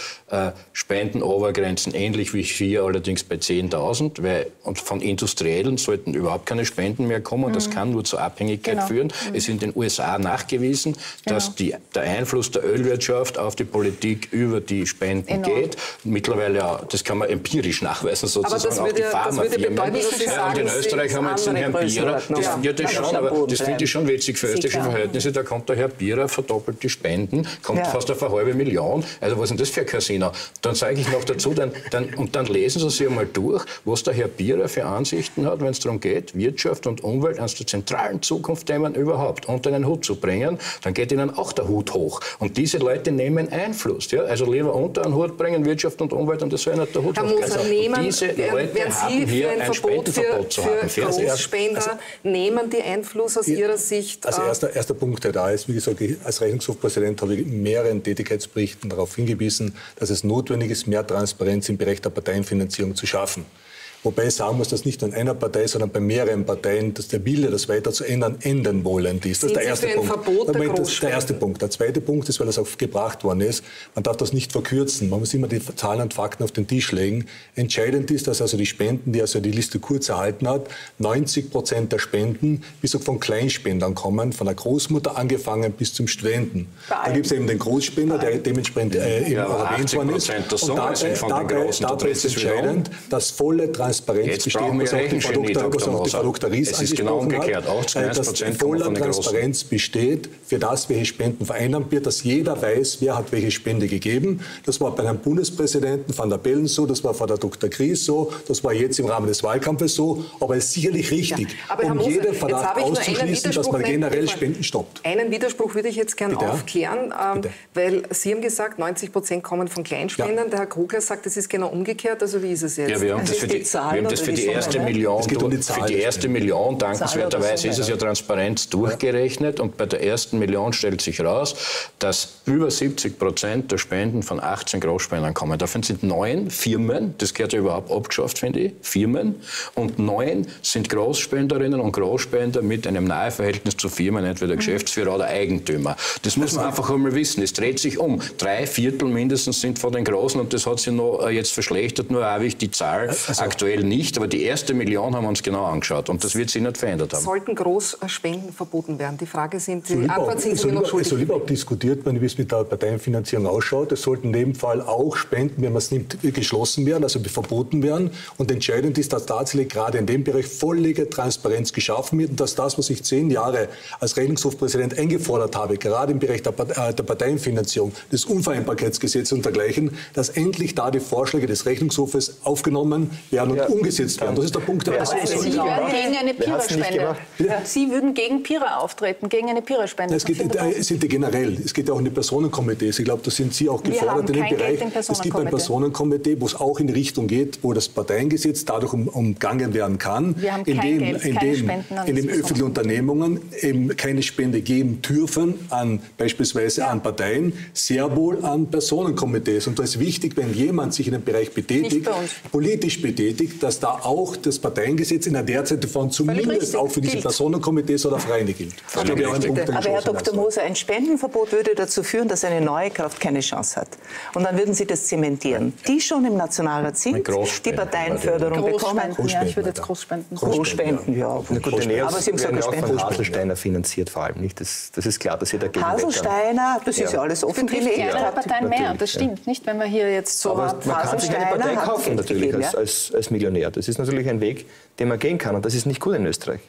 Spendenobergrenzen ähnlich wie hier, allerdings bei 10.000, weil und von Industriellen sollten überhaupt keine Spenden mehr kommen. Das Mhm. kann nur zur Abhängigkeit Genau. führen. Mhm. Es ist in den USA nachgewiesen, dass die, der Einfluss der Ölwirtschaft auf die Politik über die Spenden Enorm. geht. Mittlerweile, ja, das kann man empirisch nachweisen, sozusagen das auch die das würde Pharmafirmen. bedeuten, ja, und in Österreich haben wir jetzt den Herrn Bierer. Das, Ja. ja, das schon, das aber das finde ich schon witzig für österreichische. Verhältnisse. Da kommt der Herr Bierer, verdoppelt die Spenden, kommt Ja. fast auf eine halbe Million. Also was ist denn das für ein Casino? Dann sage ich noch dazu, dann, dann, und dann lesen Sie sich einmal durch, was der Herr Bierer für Ansichten hat, wenn es darum geht, Wirtschaft und Umwelt eines der zentralen Zukunftsthemen überhaupt unter einen Hut zu bringen, dann geht Ihnen auch der Hut hoch. Und diese Leute nehmen Einfluss. Ja? Also lieber unter einen Hut bringen, Wirtschaft und Umwelt, und das soll nicht der Hut. Moser, Also, nehmen, diese Leute wären Sie haben hier für ein, ein Verbot für, Spendenverbot zu haben. für Fertig. Großspender? nehmen die Einfluss aus Ihrer Sicht? Also erster, erster Punkt, der da ist, wie gesagt, ich, als Rechnungshofpräsident habe ich in mehreren Tätigkeitsberichten darauf hingewiesen, dass es notwendig ist, mehr Transparenz im Bereich der Parteienfinanzierung zu schaffen. Strafen. Wobei ich sagen muss, dass nicht nur in einer Partei, sondern bei mehreren Parteien, dass der Wille, das weiter zu ändern, ändern wollend ist. Das ist der erste Punkt. Verbot der Moment, das ist der erste Punkt. Der zweite Punkt ist, weil das auch gebracht worden ist, man darf das nicht verkürzen. Man muss immer die Zahlen und Fakten auf den Tisch legen. Entscheidend ist, dass also die Spenden, die also die Liste kurz erhalten hat, 90 Prozent der Spenden bis auch von Kleinspendern kommen, von der Großmutter angefangen bis zum Studenten. Da gibt es eben den Großspender, der dementsprechend äh, eben Ja, erwähnt worden ist. 80% der Und dabei, dabei, da dabei dreht ist entscheidend, dass volle Transparenz Jetzt besteht, brauchen wir was auch die Dr. was auch die. Dr. Ries Es ist genau umgekehrt. hat, 80, äh, dass 90% kommen voller. Transparenz besteht, für das, welche Spenden vereinnahmt wird, dass jeder weiß, wer hat welche Spende gegeben. Das war bei Herrn Bundespräsidenten Van der Bellen so, das war vor der Dr. Gries so, das war jetzt im Rahmen des Wahlkampfes so, aber es ist sicherlich richtig, aber Herr um jeden jetzt Verdacht auszuschließen, dass man generell Spenden stoppt. Einen Widerspruch würde ich jetzt gerne aufklären, ähm, weil Sie haben gesagt, 90 Prozent kommen von Kleinspendern. Der Herr Kogler sagt, es ist genau umgekehrt. Also wie ist es jetzt? Ja, wir haben das für die, wir haben das für die erste Million, Es geht um die Zahl für die erste. Million, Zahl dankenswerterweise ist es ja Transparenz durchgerechnet und bei der ersten Million stellt sich raus, dass über 70 Prozent der Spenden von 18 Großspendern kommen. Davon sind neun Firmen, das gehört ja überhaupt abgeschafft, finde ich, Firmen, und neun sind Großspenderinnen und Großspender mit einem Naheverhältnis zu Firmen, entweder Geschäftsführer oder Eigentümer. Das muss man einfach einmal wissen. Es dreht sich um. Drei Viertel mindestens sind von den Großen und das hat sich noch äh, jetzt verschlechtert, nur habe ich die Zahl aktuell nicht, aber die erste Million haben wir uns genau angeschaut und das wird sich nicht verändert haben. Sollten Großspenden verboten werden? Die Frage sind, die überhaupt, Antwort sind über, es schuldig. soll überhaupt diskutiert werden, wie es mit der Parteienfinanzierung ausschaut. Es sollten in dem Fall auch Spenden, wenn man es nimmt, geschlossen werden, also verboten werden. Und entscheidend ist, dass tatsächlich gerade in dem Bereich völlige Transparenz geschaffen wird und dass das, was ich zehn Jahre als Rechnungshofpräsident eingefordert habe, gerade im Bereich der, Part- äh, der Parteienfinanzierung, des Unvereinbarkeitsgesetzes und dergleichen, dass endlich da die Vorschläge des Rechnungshofes aufgenommen werden und umgesetzt werden. Das ist der Punkt, der passieren Sie wären gegen eine Pira-Spende. gemacht? Sie würden gegen Pira auftreten, gegen eine Pira-Spende. Es geht, es sind die generell. Es geht ja auch in die Personenkomitees. Ich glaube, da sind Sie auch gefordert in dem Bereich. Es gibt ein Personenkomitee. Wo es auch in die Richtung geht, wo das Parteiengesetz dadurch um, umgangen werden kann. Wir haben in kein Geld, in keine dem, Spenden an in das dem öffentliche Unternehmungen eben keine Spende geben dürfen an beispielsweise an Parteien, sehr wohl an Personenkomitees. Und da ist wichtig, wenn jemand sich in einem Bereich betätigt, politisch betätigt, dass da auch das Parteiengesetz in der derzeitigen Form zumindest auch für diese Gilt. Personenkomitees oder Vereine gilt. Glaube Aber Herr Dr. Moser, ein Spendenverbot würde dazu führen, dass eine neue Kraft keine Chance hat. Und dann würden Sie das zementieren. Die schon im Nationalrat sind, die Großspenden, Parteienförderung bekommen. Großspenden, ja, ich würde jetzt Großspenden. Großspenden, ja. Na gut, die Neos Aber Sie haben gesagt, ja Spenden. Haselsteiner finanziert vor allem. Nicht? Das, das ist klar, dass sie dagegen Haselsteiner, das ist ja alles betrifft offengelegt. kleinere Parteien mehr, das stimmt. Nicht, wenn wir hier jetzt so Aber man kann sich eine Partei kaufen natürlich als, ja. als, als Millionär. Das ist natürlich ein Weg, den man gehen kann und das ist nicht gut in Österreich.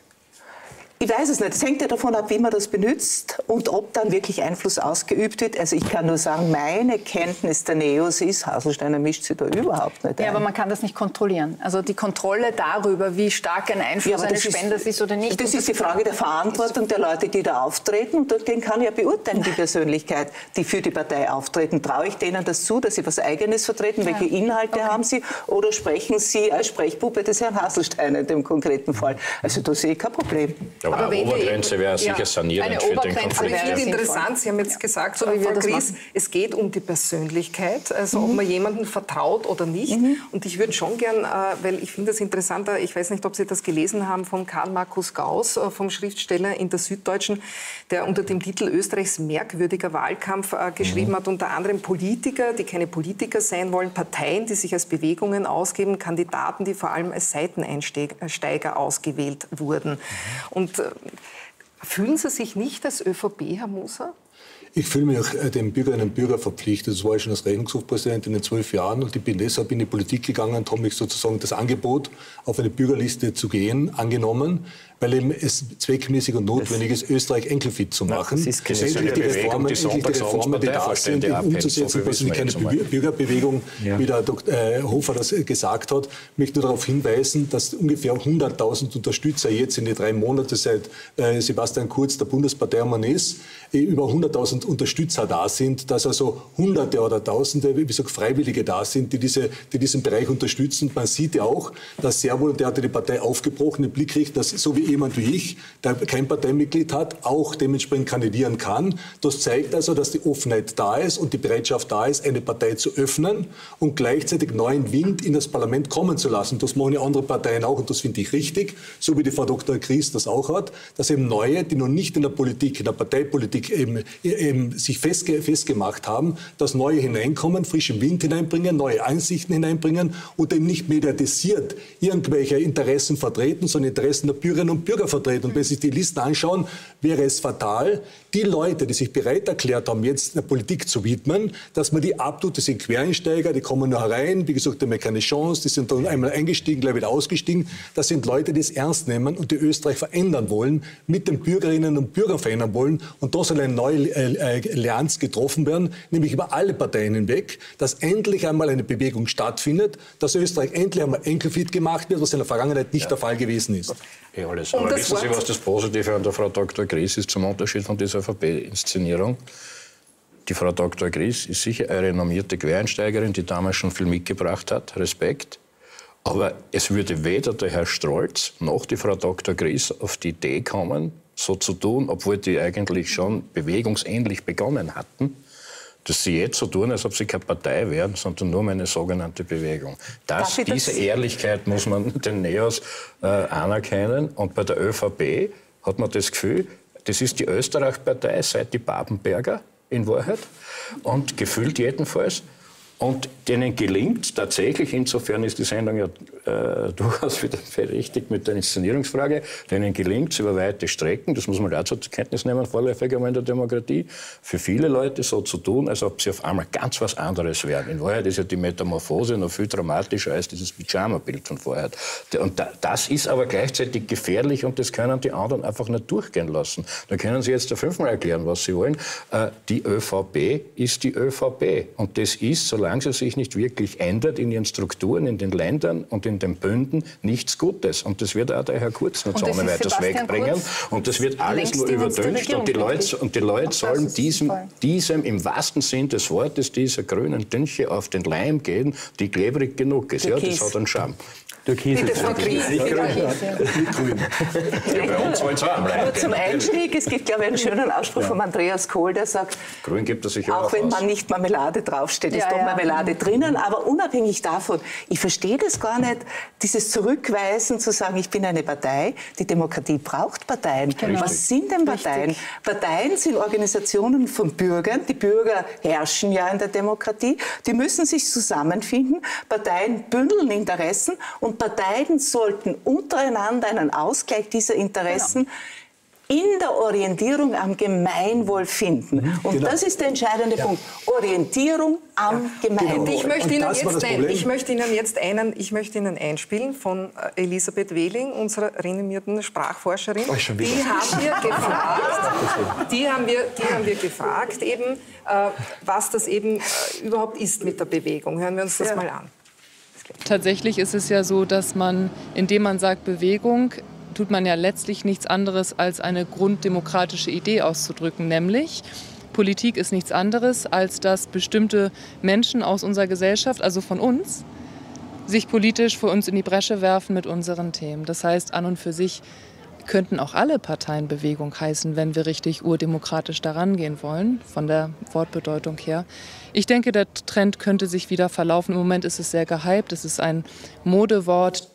Ich weiß es nicht. Es hängt ja davon ab, wie man das benutzt und ob dann wirklich Einfluss ausgeübt wird. Also ich kann nur sagen, meine Kenntnis der Neos ist, Haselsteiner mischt sich da überhaupt nicht Ja, ein. aber man kann das nicht kontrollieren. Also die Kontrolle darüber, wie stark ein Einfluss Ja, eines Spenders ist oder nicht. Das ist die Frage der Verantwortung der Leute, die da auftreten. Und den kann ich ja beurteilen, die Persönlichkeit, die für die Partei auftreten. Traue ich denen das zu, dass sie was Eigenes vertreten? Welche Inhalte haben sie? Oder sprechen sie als Sprechpuppe des Herrn Haselsteiner in dem konkreten Fall? Also da sehe ich kein Problem. Aber eine wenn wir Obergrenze wäre sicher ja, sanierend eine für den Obergrenze Konflikt. Aber ich finde interessant, Sie haben jetzt gesagt, So wie wir Frau Gries, es geht um die Persönlichkeit, also Mhm. ob man jemandem vertraut oder nicht. Und ich würde schon gern, äh, weil ich finde das interessanter, ich weiß nicht, ob Sie das gelesen haben, von Karl Markus Gauss, äh, vom Schriftsteller in der Süddeutschen, der unter dem Titel Österreichs merkwürdiger Wahlkampf äh, geschrieben Mhm. hat, unter anderem Politiker, die keine Politiker sein wollen, Parteien, die sich als Bewegungen ausgeben, Kandidaten, die vor allem als Seiteneinsteiger ausgewählt wurden. Mhm. Äh, Fühlen Sie sich nicht als ÖVP, Herr Moser? Ich fühle mich auch äh, den Bürgerinnen und Bürgern verpflichtet. Das war ich schon als Rechnungshofpräsident in den zwölf Jahren und ich bin deshalb in die Politik gegangen und habe mich sozusagen das Angebot, auf eine Bürgerliste zu gehen, angenommen, weil eben es zweckmäßig und notwendig ist, Österreich enkelfit zu machen. das ist keine endlich die Reformen, die endlich die Sonntagsabends Reformen, die da sind, umzusetzen, so wissen wir keine Bürgerbewegung, Ja. wie der Dr. äh, Hofer das äh, gesagt hat. Ich möchte nur darauf hinweisen, dass ungefähr 100.000 Unterstützer jetzt in den drei Monaten seit äh, Sebastian Kurz der Bundesparteimann ist, über 100.000 Unterstützer da sind, dass also Hunderte oder Tausende, wie gesagt, Freiwillige da sind, die, diese, die diesen Bereich unterstützen. Man sieht ja auch, dass sehr wohl, der hat die Partei aufgebrochen, den Blick kriegt, dass so wie jemand wie ich, der kein Parteimitglied hat, auch dementsprechend kandidieren kann. Das zeigt also, dass die Offenheit da ist und die Bereitschaft da ist, eine Partei zu öffnen und gleichzeitig neuen Wind in das Parlament kommen zu lassen. Das machen ja andere Parteien auch und das finde ich richtig, so wie die Frau Dr. Gries das auch hat, dass eben neue, die noch nicht in der Politik, in der Parteipolitik eben, eben sich festge festgemacht haben, dass neue hineinkommen, frischen Wind hineinbringen, neue Einsichten hineinbringen und eben nicht mediatisiert irgendwelche Interessen vertreten, sondern Interessen der Bürgerinnen und Bürger vertreten. Und wenn Sie sich die Listen anschauen, wäre es fatal, die Leute, die sich bereit erklärt haben, jetzt der Politik zu widmen, dass man die abtut. Das sind Quereinsteiger, die kommen nur herein, wie gesagt, die haben ja keine Chance, die sind dann einmal eingestiegen, gleich wieder ausgestiegen. Das sind Leute, die es ernst nehmen und die Österreich verändern wollen, mit den Bürgerinnen und Bürgern verändern wollen. Und da soll eine neue äh, äh, Allianz getroffen werden, nämlich über alle Parteien hinweg, dass endlich einmal eine Bewegung stattfindet, dass Österreich endlich einmal enkelfit gemacht wird, was in der Vergangenheit nicht der Fall gewesen ist. Ja, alles. Um Aber wissen Sie, was das Positive an der Frau Dr. Gries ist zum Unterschied von dieser ÖVP-Inszenierung? Die Frau Dr. Gries ist sicher eine renommierte Quereinsteigerin, die damals schon viel mitgebracht hat. Respekt. Aber es würde weder der Herr Strolz noch die Frau Dr. Gries auf die Idee kommen, so zu tun, obwohl die eigentlich schon bewegungsähnlich begonnen hatten, dass sie jetzt so tun, als ob sie keine Partei wären, sondern nur eine sogenannte Bewegung. Das, ich das- diese Ehrlichkeit muss man (laughs) den Neos äh, anerkennen. Und bei der ÖVP hat man das Gefühl, das ist die Österreich-Partei seit die Babenberger in Wahrheit. Und gefühlt jedenfalls. Und denen gelingt tatsächlich, insofern ist die Sendung ja äh, (laughs) durchaus wieder berechtigt mit der Inszenierungsfrage, denen gelingt es über weite Strecken, das muss man dazu zur Kenntnis nehmen, vorläufig einmal in der Demokratie, für viele Leute so zu tun, als ob sie auf einmal ganz was anderes wären. In Wahrheit ist ja die Metamorphose noch viel dramatischer als dieses Pyjama-Bild von vorher. Und da, das ist aber gleichzeitig gefährlich und das können die anderen einfach nicht durchgehen lassen. Da können Sie jetzt fünfmal erklären, was Sie wollen. Äh, die ÖVP ist die ÖVP. Und das ist, solange sie sich nicht wirklich ändert in ihren Strukturen, in den Ländern und in den Bünden, nichts Gutes. Und das wird auch der Herr Kurz nicht Und so ohne weiteres wegbringen. Kurz Und das wird alles nur überdünkt. Und die Leute, und die Leute sollen diesem, diesem im wahrsten Sinn des Wortes, dieser grünen Dünche auf den Leim gehen, die klebrig genug ist. Ja, das hat einen Charme. Türkis Bitte, ist Frau das. Gries. Nicht grün. Ja, bei uns wollen auch am Leim Aber zum. Einstieg, es gibt, glaube ich, einen schönen Ausspruch von Andreas Kohl, der sagt, Grün gibt er sich auch auch wenn aus. man nicht Marmelade draufsteht, ist Ja, doch ja. Marmelade drinnen. Aber unabhängig davon, ich verstehe das gar nicht, dieses Zurückweisen zu sagen, ich bin eine Partei. Die Demokratie braucht Parteien. Genau. Was sind denn Parteien? Parteien sind Organisationen von Bürgern. Die Bürger herrschen ja in der Demokratie. Die müssen sich zusammenfinden. Parteien bündeln Interessen und Parteien sollten untereinander einen Ausgleich dieser Interessen in der Orientierung am Gemeinwohl finden. Und Genau. das ist der entscheidende Punkt. Orientierung am Gemeinwohl. Und ich möchte, Ihnen jetzt das ein, Problem. ich möchte Ihnen jetzt einen, ich möchte Ihnen einspielen von äh, Elisabeth Wehling, unserer renommierten Sprachforscherin. Oh, die haben wir (laughs) gefragt, die haben wir, die haben wir gefragt eben, äh, was das eben äh, überhaupt ist mit der Bewegung. Hören wir uns das mal an. Tatsächlich ist es ja so, dass man, indem man sagt Bewegung, tut man ja letztlich nichts anderes als eine grunddemokratische Idee auszudrücken, nämlich Politik ist nichts anderes, als dass bestimmte Menschen aus unserer Gesellschaft, also von uns, sich politisch für uns in die Bresche werfen mit unseren Themen. Das heißt, an und für sich könnten auch alle Parteien Bewegung heißen, wenn wir richtig urdemokratisch daran gehen wollen, von der Wortbedeutung her. Ich denke, der Trend könnte sich wieder verlaufen. Im Moment ist es sehr gehypt. Es ist ein Modewort.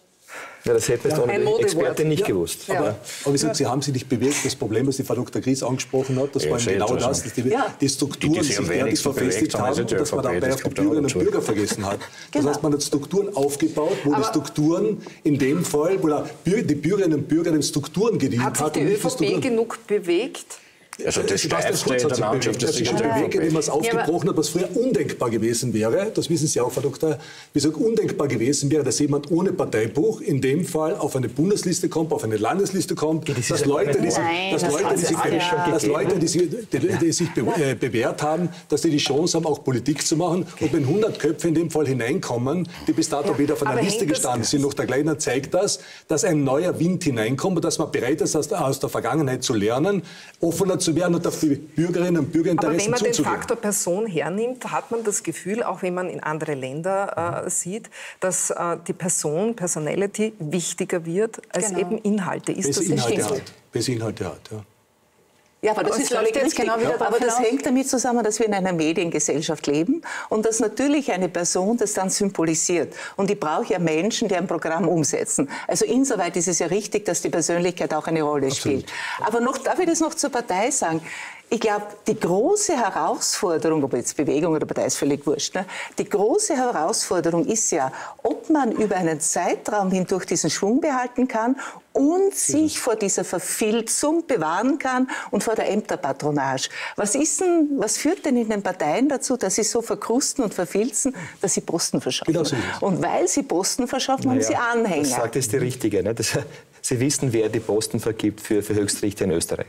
Ja, das hätte Ja. ohne Ein die Modewort. Expertin nicht Ja. gewusst. Aber, aber wie gesagt, Sie haben sich nicht bewegt. Das Problem, was die Frau Dr. Gries angesprochen hat, das Ja, war genau das, dass die, Ja. die Strukturen Die, die sich sich derartig verfestigt haben, haben die und dass man dabei das auf die auch Bürgerinnen und. Bürger vergessen hat. (laughs) Das Genau. heißt, man hat Strukturen aufgebaut, wo die Aber- Strukturen in dem Fall, wo die Bürgerinnen und Bürger den Strukturen gedient Hat sich hat. die nicht die ÖVP genug bewegt? Also das Steifste in hat der sich Landschaft Das ist der Weg, indem man es aufgebrochen hat, was früher undenkbar gewesen wäre. Das wissen Sie auch, Frau Doktor. Wie gesagt, undenkbar gewesen wäre, dass jemand ohne Parteibuch in dem Fall auf eine Bundesliste kommt, auf eine Landesliste kommt, das dass ja Leute, die sich, Nein, dass das Leute, hat die es sich, alles schon dass gegeben. Leute, die sich, die, die sich be äh, bewährt haben, dass die die Chance haben, auch Politik zu machen. Und wenn 100 Köpfe in dem Fall hineinkommen, die bis dato weder auf einer aber Liste gestanden sind, noch der Kleiner zeigt das, dass ein neuer Wind hineinkommt und dass man bereit ist, aus der, aus der Vergangenheit zu lernen, offener zu werden und auf die Bürgerinnen und Aber wenn man den zuzugehen. Faktor Person hernimmt, hat man das Gefühl, auch wenn man in andere Länder äh, sieht, dass äh, die Person, Personality wichtiger wird als Genau. eben Inhalte. Ist Welche das Inhalte hat. Welche Inhalte hat, ja. Ja, aber das ist läuft jetzt genau wieder aber das hinaus. hängt damit zusammen, dass wir in einer Mediengesellschaft leben und dass natürlich eine Person das dann symbolisiert. Und ich brauche ja Menschen, die ein Programm umsetzen. Also insoweit ist es ja richtig, dass die Persönlichkeit auch eine Rolle spielt. Aber noch, darf ich das noch zur Partei sagen? Ich glaube, die große Herausforderung, ob jetzt Bewegung oder Partei ist völlig wurscht, ne? die große Herausforderung ist ja, ob man über einen Zeitraum hindurch diesen Schwung behalten kann und sich vor dieser Verfilzung bewahren kann und vor der Ämterpatronage. Was ist denn, was führt denn in den Parteien dazu, dass sie so verkrusten und verfilzen, dass sie Posten verschaffen? Genau so es. Und weil sie Posten verschaffen, haben sie Anhänger. Das sagt jetzt die Richtige. Ne? Das, (laughs) Sie wissen, wer die Posten vergibt für, für Höchstrichter in Österreich.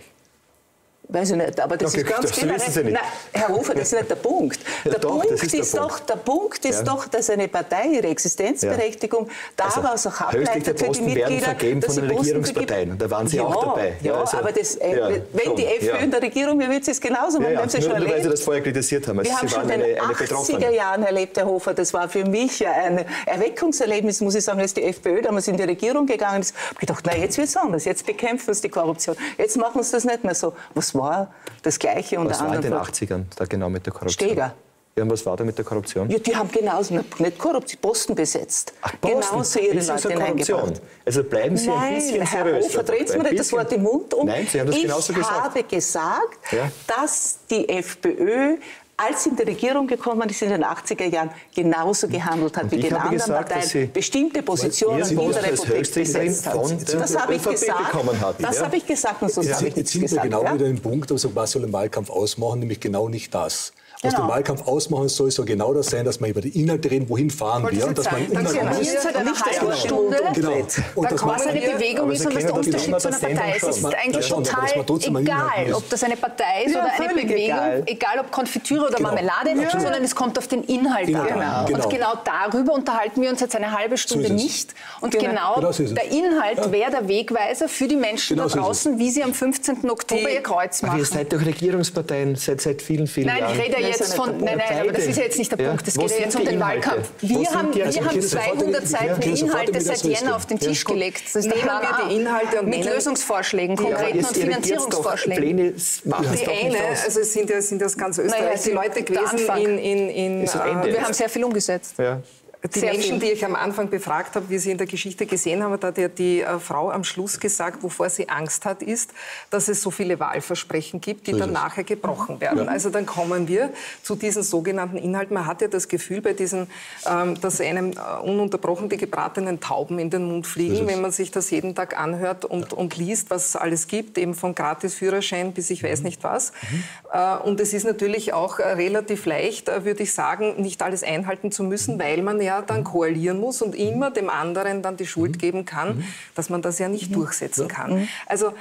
Weiß ich nicht, aber das Okay, ist ganz das generell. Sie nicht. Nein, Herr Hofer, das ist nicht der (laughs) Punkt. Ja, Der doch, Punkt ist ist, der doch, Punkt. der Punkt ist Ja. doch, dass eine Partei ihre Existenzberechtigung Also, daraus auch ableitet für die Mitglieder, vergeben dass von sie den Regierungsparteien. Da waren Sie ja, auch dabei. Ja, Ja, also, aber das, ja, wenn die FPÖ ja. in der Regierung wäre, würde sie es genauso machen. Ja, Wir ja, ja nur, schon nur weil Sie das vorher kritisiert haben. Also Wir haben Sie schon in den eine 80er Betroffene. Jahren erlebt, Herr Hofer. Das war für mich ja ein Erweckungserlebnis, muss ich sagen, als die FPÖ damals in die Regierung gegangen ist. Ich habe gedacht, na, jetzt wird es anders. Jetzt bekämpfen sie die Korruption. Jetzt machen sie das nicht mehr so. Was war das Gleiche unter Was war in den 80ern da genau mit der Korruption? Steger. Ja, und was war da mit der Korruption? Ja, die haben genauso, nicht Korruption, Posten besetzt. Posten. Genauso ihre das Leute hineingebracht. Also bleiben Sie ein Nein, bisschen Herr seriös. Hofer, drehen Sie Ein mir nicht das Wort im Mund um. Nein, Sie haben das ich genauso gesagt. habe gesagt, Ja. dass die FPÖ als sie in die Regierung gekommen ist in den 80er Jahren, genauso gehandelt hat Und wie ich die habe anderen gesagt, dass Sie- Parteien, bestimmte Positionen in der Republik besetzt hat. Das habe ich gesagt. bekommen hatten, Das ja? habe ich gesagt und sonst Jetzt, habe ich jetzt sind wir gesagt. genau ja? wieder im Punkt, also was soll ein Wahlkampf ausmachen, nämlich genau nicht das. Was Genau. den Wahlkampf ausmachen soll, soll genau das sein, dass man über die Inhalte reden, wohin fahren wir und dass man sind wir seit einer Nicht das halben Wort Stunde, Genau. Und da dass man- was eine Bewegung ist und was der Unterschied zu einer Partei ist. Es ist eigentlich total egal, ob das eine Partei ist Ja, oder eine Bewegung, egal. egal. ob Konfitüre oder Genau. Marmelade, sondern es kommt auf den Inhalt Genau. an. Genau. Und genau darüber unterhalten wir uns jetzt eine halbe Stunde ist nicht. Und Genau. genau, Genau ist der Inhalt wäre der Wegweiser für die Menschen Genau da ist draußen, wie sie am 15. Oktober ihr Kreuz Aber ihr machen. seid doch Regierungsparteien seit, vielen, vielen Nein, Jahren. ich rede Nein, ist ja jetzt von. Nein, nein, aber das ist ja jetzt nicht der Ja. Punkt. Es geht ja jetzt um den? Wahlkampf. Wir haben, also wir ich haben gehe sofort 200 in- Seiten Inhalte seit. Jänner auf den Ja. Tisch gelegt. Das Nehmen wir die Inhalte und mit Lösungsvorschlägen, Ja, konkreten und Finanzierungsvorschlägen. Pläne, Die eine, also sind ja, sind das ganz Österreich, die Leute gewesen in, in, äh. Wir haben sehr viel umgesetzt. Ja. Die Sehr Menschen, viel. die ich am Anfang befragt habe, wie Sie in der Geschichte gesehen haben, da hat ja die äh, Frau am Schluss gesagt, wovor sie Angst hat, ist, dass es so viele Wahlversprechen gibt, die So dann es. nachher gebrochen werden. Ja. Also dann kommen wir zu diesen sogenannten Inhalten. Man hat ja das Gefühl bei diesen, ähm, dass einem äh, ununterbrochen die gebratenen Tauben in den Mund fliegen, wenn man sich das jeden Tag anhört und, und liest, was es alles gibt, eben von Gratis-Führerschein bis ich Mhm. weiß nicht was. Äh, Und es ist natürlich auch äh, relativ leicht, äh, würde ich sagen, nicht alles einhalten zu müssen, weil man ja dann koalieren muss und immer dem anderen dann die Schuld geben kann, dass man das ja nicht durchsetzen kann. Also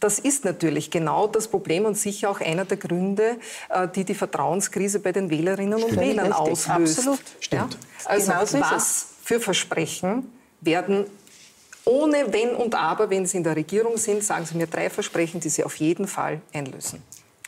das ist natürlich genau das Problem und sicher auch einer der Gründe, äh, die die Vertrauenskrise bei den Wählerinnen und Stimmt. Wählern Richtig. auslöst. Absolut. Ja? Also Genau was für Versprechen werden ohne Wenn und Aber, wenn Sie in der Regierung sind, sagen Sie mir drei Versprechen, die Sie auf jeden Fall einlösen.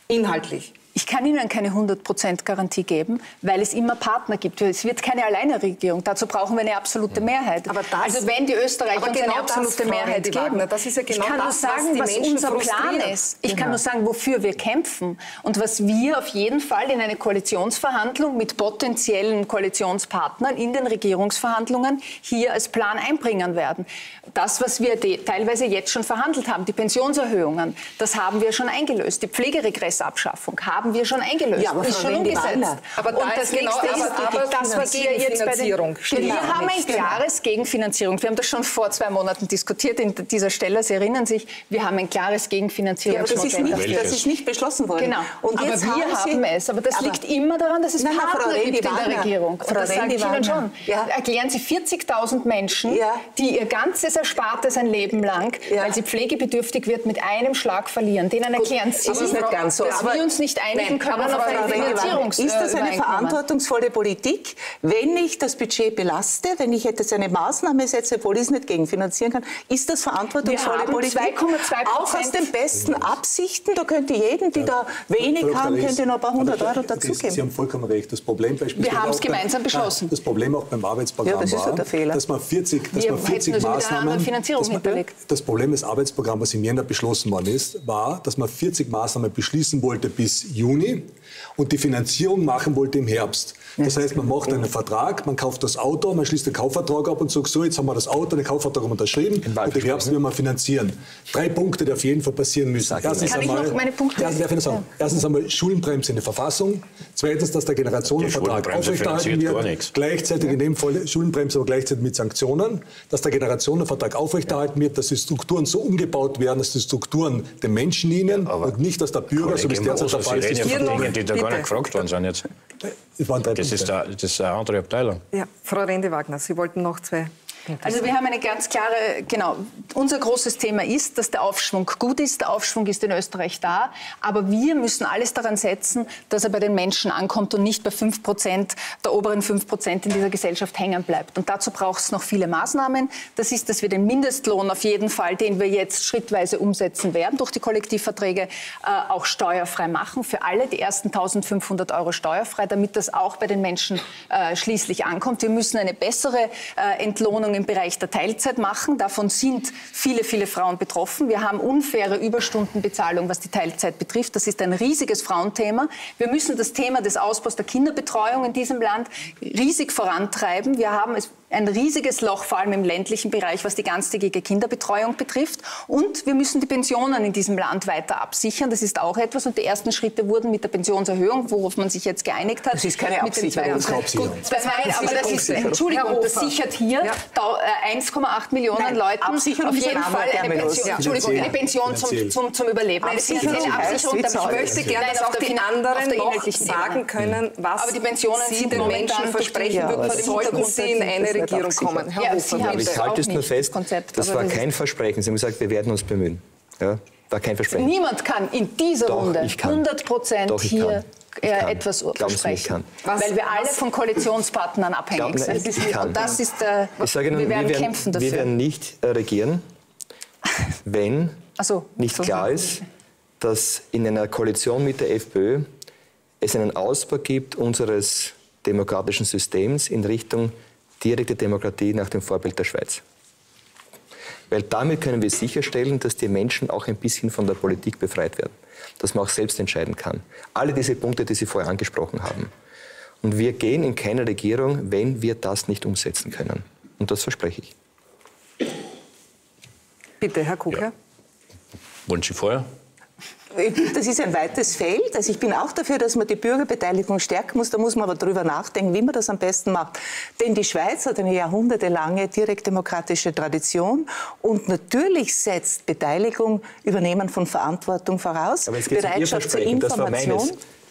Inhaltlich. Ich kann Ihnen keine 100% Garantie geben, weil es immer Partner gibt. Es wird keine Alleinregierung. Dazu brauchen wir eine absolute Mehrheit. Aber das- also wenn die Österreicher uns genau eine absolute Mehrheit geben, Wagner, das ist ja genau ich kann das, nur was sagen, was, Menschen unser Plan ist. Ich Genau. kann nur sagen, wofür wir kämpfen und was wir auf jeden Fall in eine Koalitionsverhandlung mit potenziellen Koalitionspartnern in den Regierungsverhandlungen hier als Plan einbringen werden. Das, was wir teilweise jetzt schon verhandelt haben, die Pensionserhöhungen, das haben wir schon eingelöst. Die Pflegeregressabschaffung haben wir schon eingelöst. Ja, aber ist Frau schon umgesetzt. Aber da und das ist genau- nächste aber- ist aber das, was wir jetzt bei den, wir haben ein klares Gegenfinanzierung. Wir haben das schon vor zwei Monaten diskutiert in dieser Stelle. Sie erinnern sich, wir haben ein klares Ja, aber Gegenfinanzierungsmodell. das ist, nicht, das ist nicht beschlossen worden. Genau. Und aber wir haben Sie- haben es. Aber das Aber- liegt immer daran, dass es Nein, Frau Partner Rendi gibt in der. Regierung. Und Frau das sage ich Ihnen schon. Ja. Erklären Sie 40.000 Menschen, die ihr ganzes Erspartes ein Leben lang, weil sie pflegebedürftig wird, mit einem Schlag verlieren. Denen erklären Sie, es ist nicht ganz so. dass wir uns nicht einigen Nein, können aber auf Frau ein Rendi Wagner, Finanzierungs Ist das eine verantwortungsvolle Politik, wenn ich das Budget belaste, wenn ich jetzt eine Maßnahme setze, obwohl ich es nicht gegenfinanzieren kann? Ist das verantwortungsvolle Politik? 2,2 Auch aus den besten Absichten, da könnte jeden, die da wenig Frau haben, könnte noch ein paar hundert Euro Sie dazugeben. haben vollkommen recht. Das Problem beispielsweise Wir haben es gemeinsam beschlossen. Nein, Das Problem auch beim Arbeitsprogramm Ja, das ist war, der Fehler. dass man 40, dass Wir man hätten 40 das Maßnahmen... Finanzierung man, hinterlegt. Das Problem des Arbeitsprogramms, was im Jänner beschlossen worden ist, war, dass man 40 Maßnahmen beschließen wollte bis Juni und die Finanzierung machen wollte im Herbst. Das heißt, man macht einen Vertrag, man kauft das Auto, man schließt den Kaufvertrag ab und sagt, so, jetzt haben wir das Auto, den Kaufvertrag haben wir unterschrieben und im Herbst werden wir finanzieren. Drei Punkte, die auf jeden Fall passieren müssen. Erstens Kann ich noch meine Punkte- Erstens, darf ich sagen? Erstens einmal Schuldenbremse in der Verfassung. Zweitens, dass der Generationenvertrag Die aufrechterhalten wird. Gleichzeitig in dem Fall Schuldenbremse, aber gleichzeitig mit Sanktionen. Dass der Generationenvertrag aufrechterhalten wird, dass die Strukturen so umgebaut werden, dass die Strukturen den Menschen dienen und nicht, dass der Bürger, so wie es derzeit der Fall ist, ja noch- Dingen, die da gar nicht gefragt worden sind jetzt. Es waren drei Das ist, da, das ist eine andere Abteilung. Ja, Frau Rende-Wagner, Sie wollten noch zwei Also wir haben eine ganz klare, genau, unser großes Thema ist, dass der Aufschwung gut ist. Der Aufschwung ist in Österreich da. Aber wir müssen alles daran setzen, dass er bei den Menschen ankommt und nicht bei 5 Prozent, der oberen 5 Prozent in dieser Gesellschaft hängen bleibt. Und dazu braucht es noch viele Maßnahmen. Das ist, dass wir den Mindestlohn auf jeden Fall, den wir jetzt schrittweise umsetzen werden durch die Kollektivverträge, äh, auch steuerfrei machen. Für alle die ersten 1500 Euro steuerfrei, damit das auch bei den Menschen äh, schließlich ankommt. Wir müssen eine bessere äh, Entlohnung im Bereich der Teilzeit machen. Davon sind viele, viele Frauen betroffen. Wir haben unfaire Überstundenbezahlung, was die Teilzeit betrifft. Das ist ein riesiges Frauenthema. Wir müssen das Thema des Ausbaus der Kinderbetreuung in diesem Land riesig vorantreiben. Wir haben es ein riesiges Loch, vor allem im ländlichen Bereich, was die ganztägige Kinderbetreuung betrifft. Und wir müssen die Pensionen in diesem Land weiter absichern. Das ist auch etwas. Und die ersten Schritte wurden mit der Pensionserhöhung, worauf man sich jetzt geeinigt hat. Das ist keine Absicherung. Das ist Absicherung. Gut, das nein, aber das ist, Herr Entschuldigung, das sichert hier Ja. da, äh, 1,8 Millionen Nein, Leuten Absicherung auf jeden Fall eine. Pension, Ja. Entschuldigung, eine Pension zum, zum, zum Überleben. Eine Absicherung heißt, Absicherung. Ich möchte gerne, dass auch die anderen der noch sagen können, was Aber die Pensionen Sie den Menschen versprechen aber sollten Sie in eine Regierung kommen. Herr Ja, Hofer, Sie haben Aber ich das halte es nur fest, das Konzept, das war das kein Versprechen. Sie haben gesagt, wir werden uns bemühen. Ja, war kein Versprechen. Niemand kann in dieser Doch, Runde ich kann. 100 Prozent hier kann. Äh, kann. etwas versprechen. kann. Was- weil wir alle was- von Koalitionspartnern abhängig Glauben sind. ich kann. Und das ist, äh, Ich sage Ihnen, wir werden wir werden, kämpfen dafür. wir werden nicht äh, regieren, (laughs) wenn so, nicht so klar ist, dass in einer Koalition mit der FPÖ es einen Ausbau gibt unseres demokratischen Systems in Richtung direkte Demokratie nach dem Vorbild der Schweiz. Weil damit können wir sicherstellen, dass die Menschen auch ein bisschen von der Politik befreit werden, dass man auch selbst entscheiden kann. Alle diese Punkte, die Sie vorher angesprochen haben. Und wir gehen in keine Regierung, wenn wir das nicht umsetzen können. Und das verspreche ich. Bitte, Herr Kucher. Ja. Wollen Sie vorher? Das ist ein weites Feld. Also ich bin auch dafür, dass man die Bürgerbeteiligung stärken muss. Da muss man aber darüber nachdenken, wie man das am besten macht. Denn die Schweiz hat eine jahrhundertelange direktdemokratische Tradition und natürlich setzt Beteiligung, Übernehmen von Verantwortung voraus, Bereitschaft zur Information.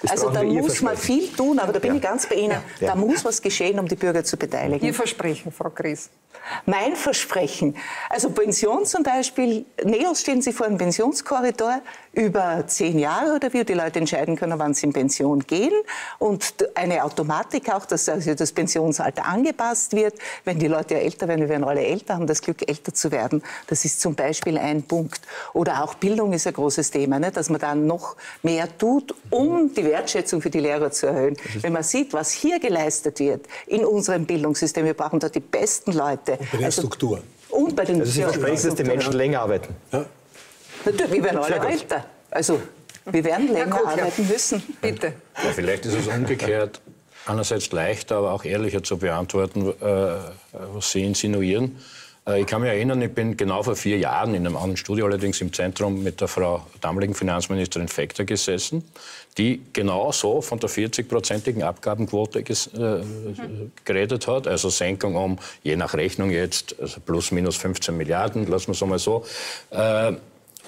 Also da muss man viel tun, aber da bin ja. ich ganz bei Ihnen. Ja. Da muss was geschehen, um die Bürger zu beteiligen. Ihr Versprechen, Frau Gries. Mein Versprechen. Also Pension zum Beispiel. NEOS stehen Sie vor einem Pensionskorridor über zehn Jahre oder wie die Leute entscheiden können, wann sie in Pension gehen. Und eine Automatik auch, dass also das Pensionsalter angepasst wird. Wenn die Leute ja älter werden, wir werden alle älter, haben das Glück, älter zu werden. Das ist zum Beispiel ein Punkt. Oder auch Bildung ist ein großes Thema, ne? dass man da noch mehr tut, um die Wertschätzung für die Lehrer zu erhöhen. Wenn man sieht, was hier geleistet wird in unserem Bildungssystem, wir brauchen da die besten Leute. Und bei der also, Struktur. Und bei den also Sie versprechen, dass die Menschen länger arbeiten. Ja. Natürlich, (laughs) wir werden alle älter. Also wir werden länger arbeiten müssen. Bitte. Ja, vielleicht ist es umgekehrt einerseits leichter, aber auch ehrlicher zu beantworten, äh, was Sie insinuieren. Äh, ich kann mich erinnern, ich bin genau vor vier Jahren in einem anderen Studio, allerdings im Zentrum, mit der Frau damaligen Finanzministerin Fekter gesessen, die genau so von der 40-prozentigen Abgabenquote äh, geredet hat. Also Senkung um, je nach Rechnung jetzt, also plus minus 15 Milliarden, lassen wir es einmal so. Äh,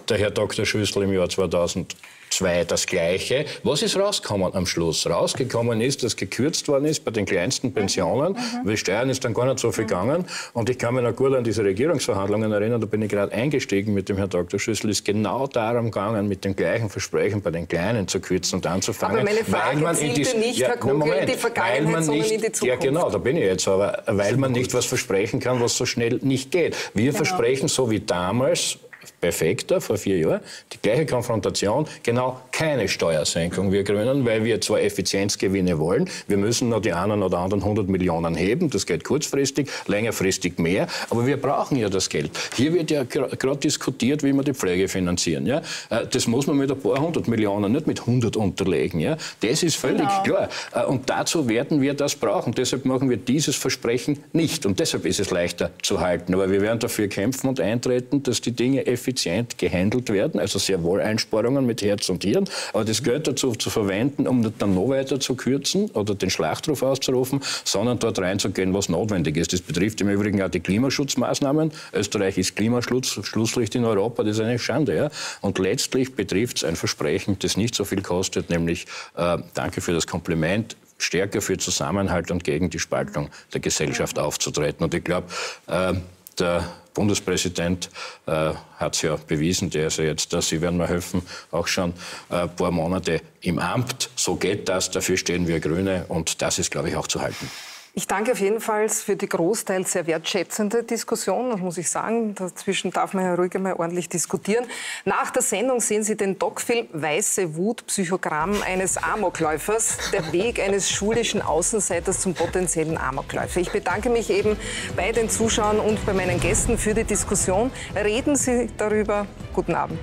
der Herr Dr. Schüssel im Jahr 2000 2 das Gleiche. Was ist rausgekommen am Schluss? Rausgekommen ist, dass gekürzt worden ist bei den kleinsten Pensionen, mhm. weil Steuern ist dann gar nicht so viel gegangen. Und ich kann mich noch gut an diese Regierungsverhandlungen erinnern, da bin ich gerade eingestiegen mit dem Herrn Dr. Schüssel, ist genau darum gegangen, mit dem gleichen Versprechen bei den Kleinen zu kürzen und anzufangen. Aber meine Frage weil man in die, nicht, ja, Herr Kugel, Moment, in die Vergangenheit, sondern in die Zukunft. Ja, genau, da bin ich jetzt. Aber weil man nicht was versprechen kann, was so schnell nicht geht. Wir genau. versprechen, so wie damals, perfekter vor vier Jahren, die gleiche Konfrontation, genau keine Steuersenkung, wir Grünen, weil wir zwar Effizienzgewinne wollen, wir müssen noch die einen oder anderen 100 Millionen heben, das geht kurzfristig, längerfristig mehr, aber wir brauchen ja das Geld. Hier wird ja gerade diskutiert, wie wir die Pflege finanzieren. Ja? Äh, das muss man mit ein paar hundert Millionen, nicht mit 100 unterlegen. Ja? Das ist völlig genau. klar. Äh, und dazu werden wir das brauchen. Deshalb machen wir dieses Versprechen nicht. Und deshalb ist es leichter zu halten. Aber wir werden dafür kämpfen und eintreten, dass die Dinge effizient gehandelt werden, also sehr wohl Einsparungen mit Herz und Hirn, aber das Geld dazu zu verwenden, um dann noch weiter zu kürzen oder den Schlachtruf auszurufen, sondern dort reinzugehen, was notwendig ist. Das betrifft im Übrigen auch die Klimaschutzmaßnahmen. Österreich ist Klimaschlusslicht in Europa, das ist eine Schande. Ja? Und letztlich betrifft es ein Versprechen, das nicht so viel kostet, nämlich, äh, danke für das Kompliment, stärker für Zusammenhalt und gegen die Spaltung der Gesellschaft aufzutreten. Und ich glaube, äh, der Bundespräsident äh, hat es ja bewiesen, der ist ja jetzt, dass Sie werden mir helfen, auch schon äh, ein paar Monate im Amt. So geht das, dafür stehen wir Grüne und das ist, glaube ich, auch zu halten. Ich danke auf jeden Fall für die großteils sehr wertschätzende Diskussion, das muss ich sagen. Dazwischen darf man ja ruhig einmal ordentlich diskutieren. Nach der Sendung sehen Sie den Doc-Film Weiße Wut, Psychogramm eines Amokläufers, der Weg eines schulischen Außenseiters zum potenziellen Amokläufer. Ich bedanke mich eben bei den Zuschauern und bei meinen Gästen für die Diskussion. Reden Sie darüber. Guten Abend.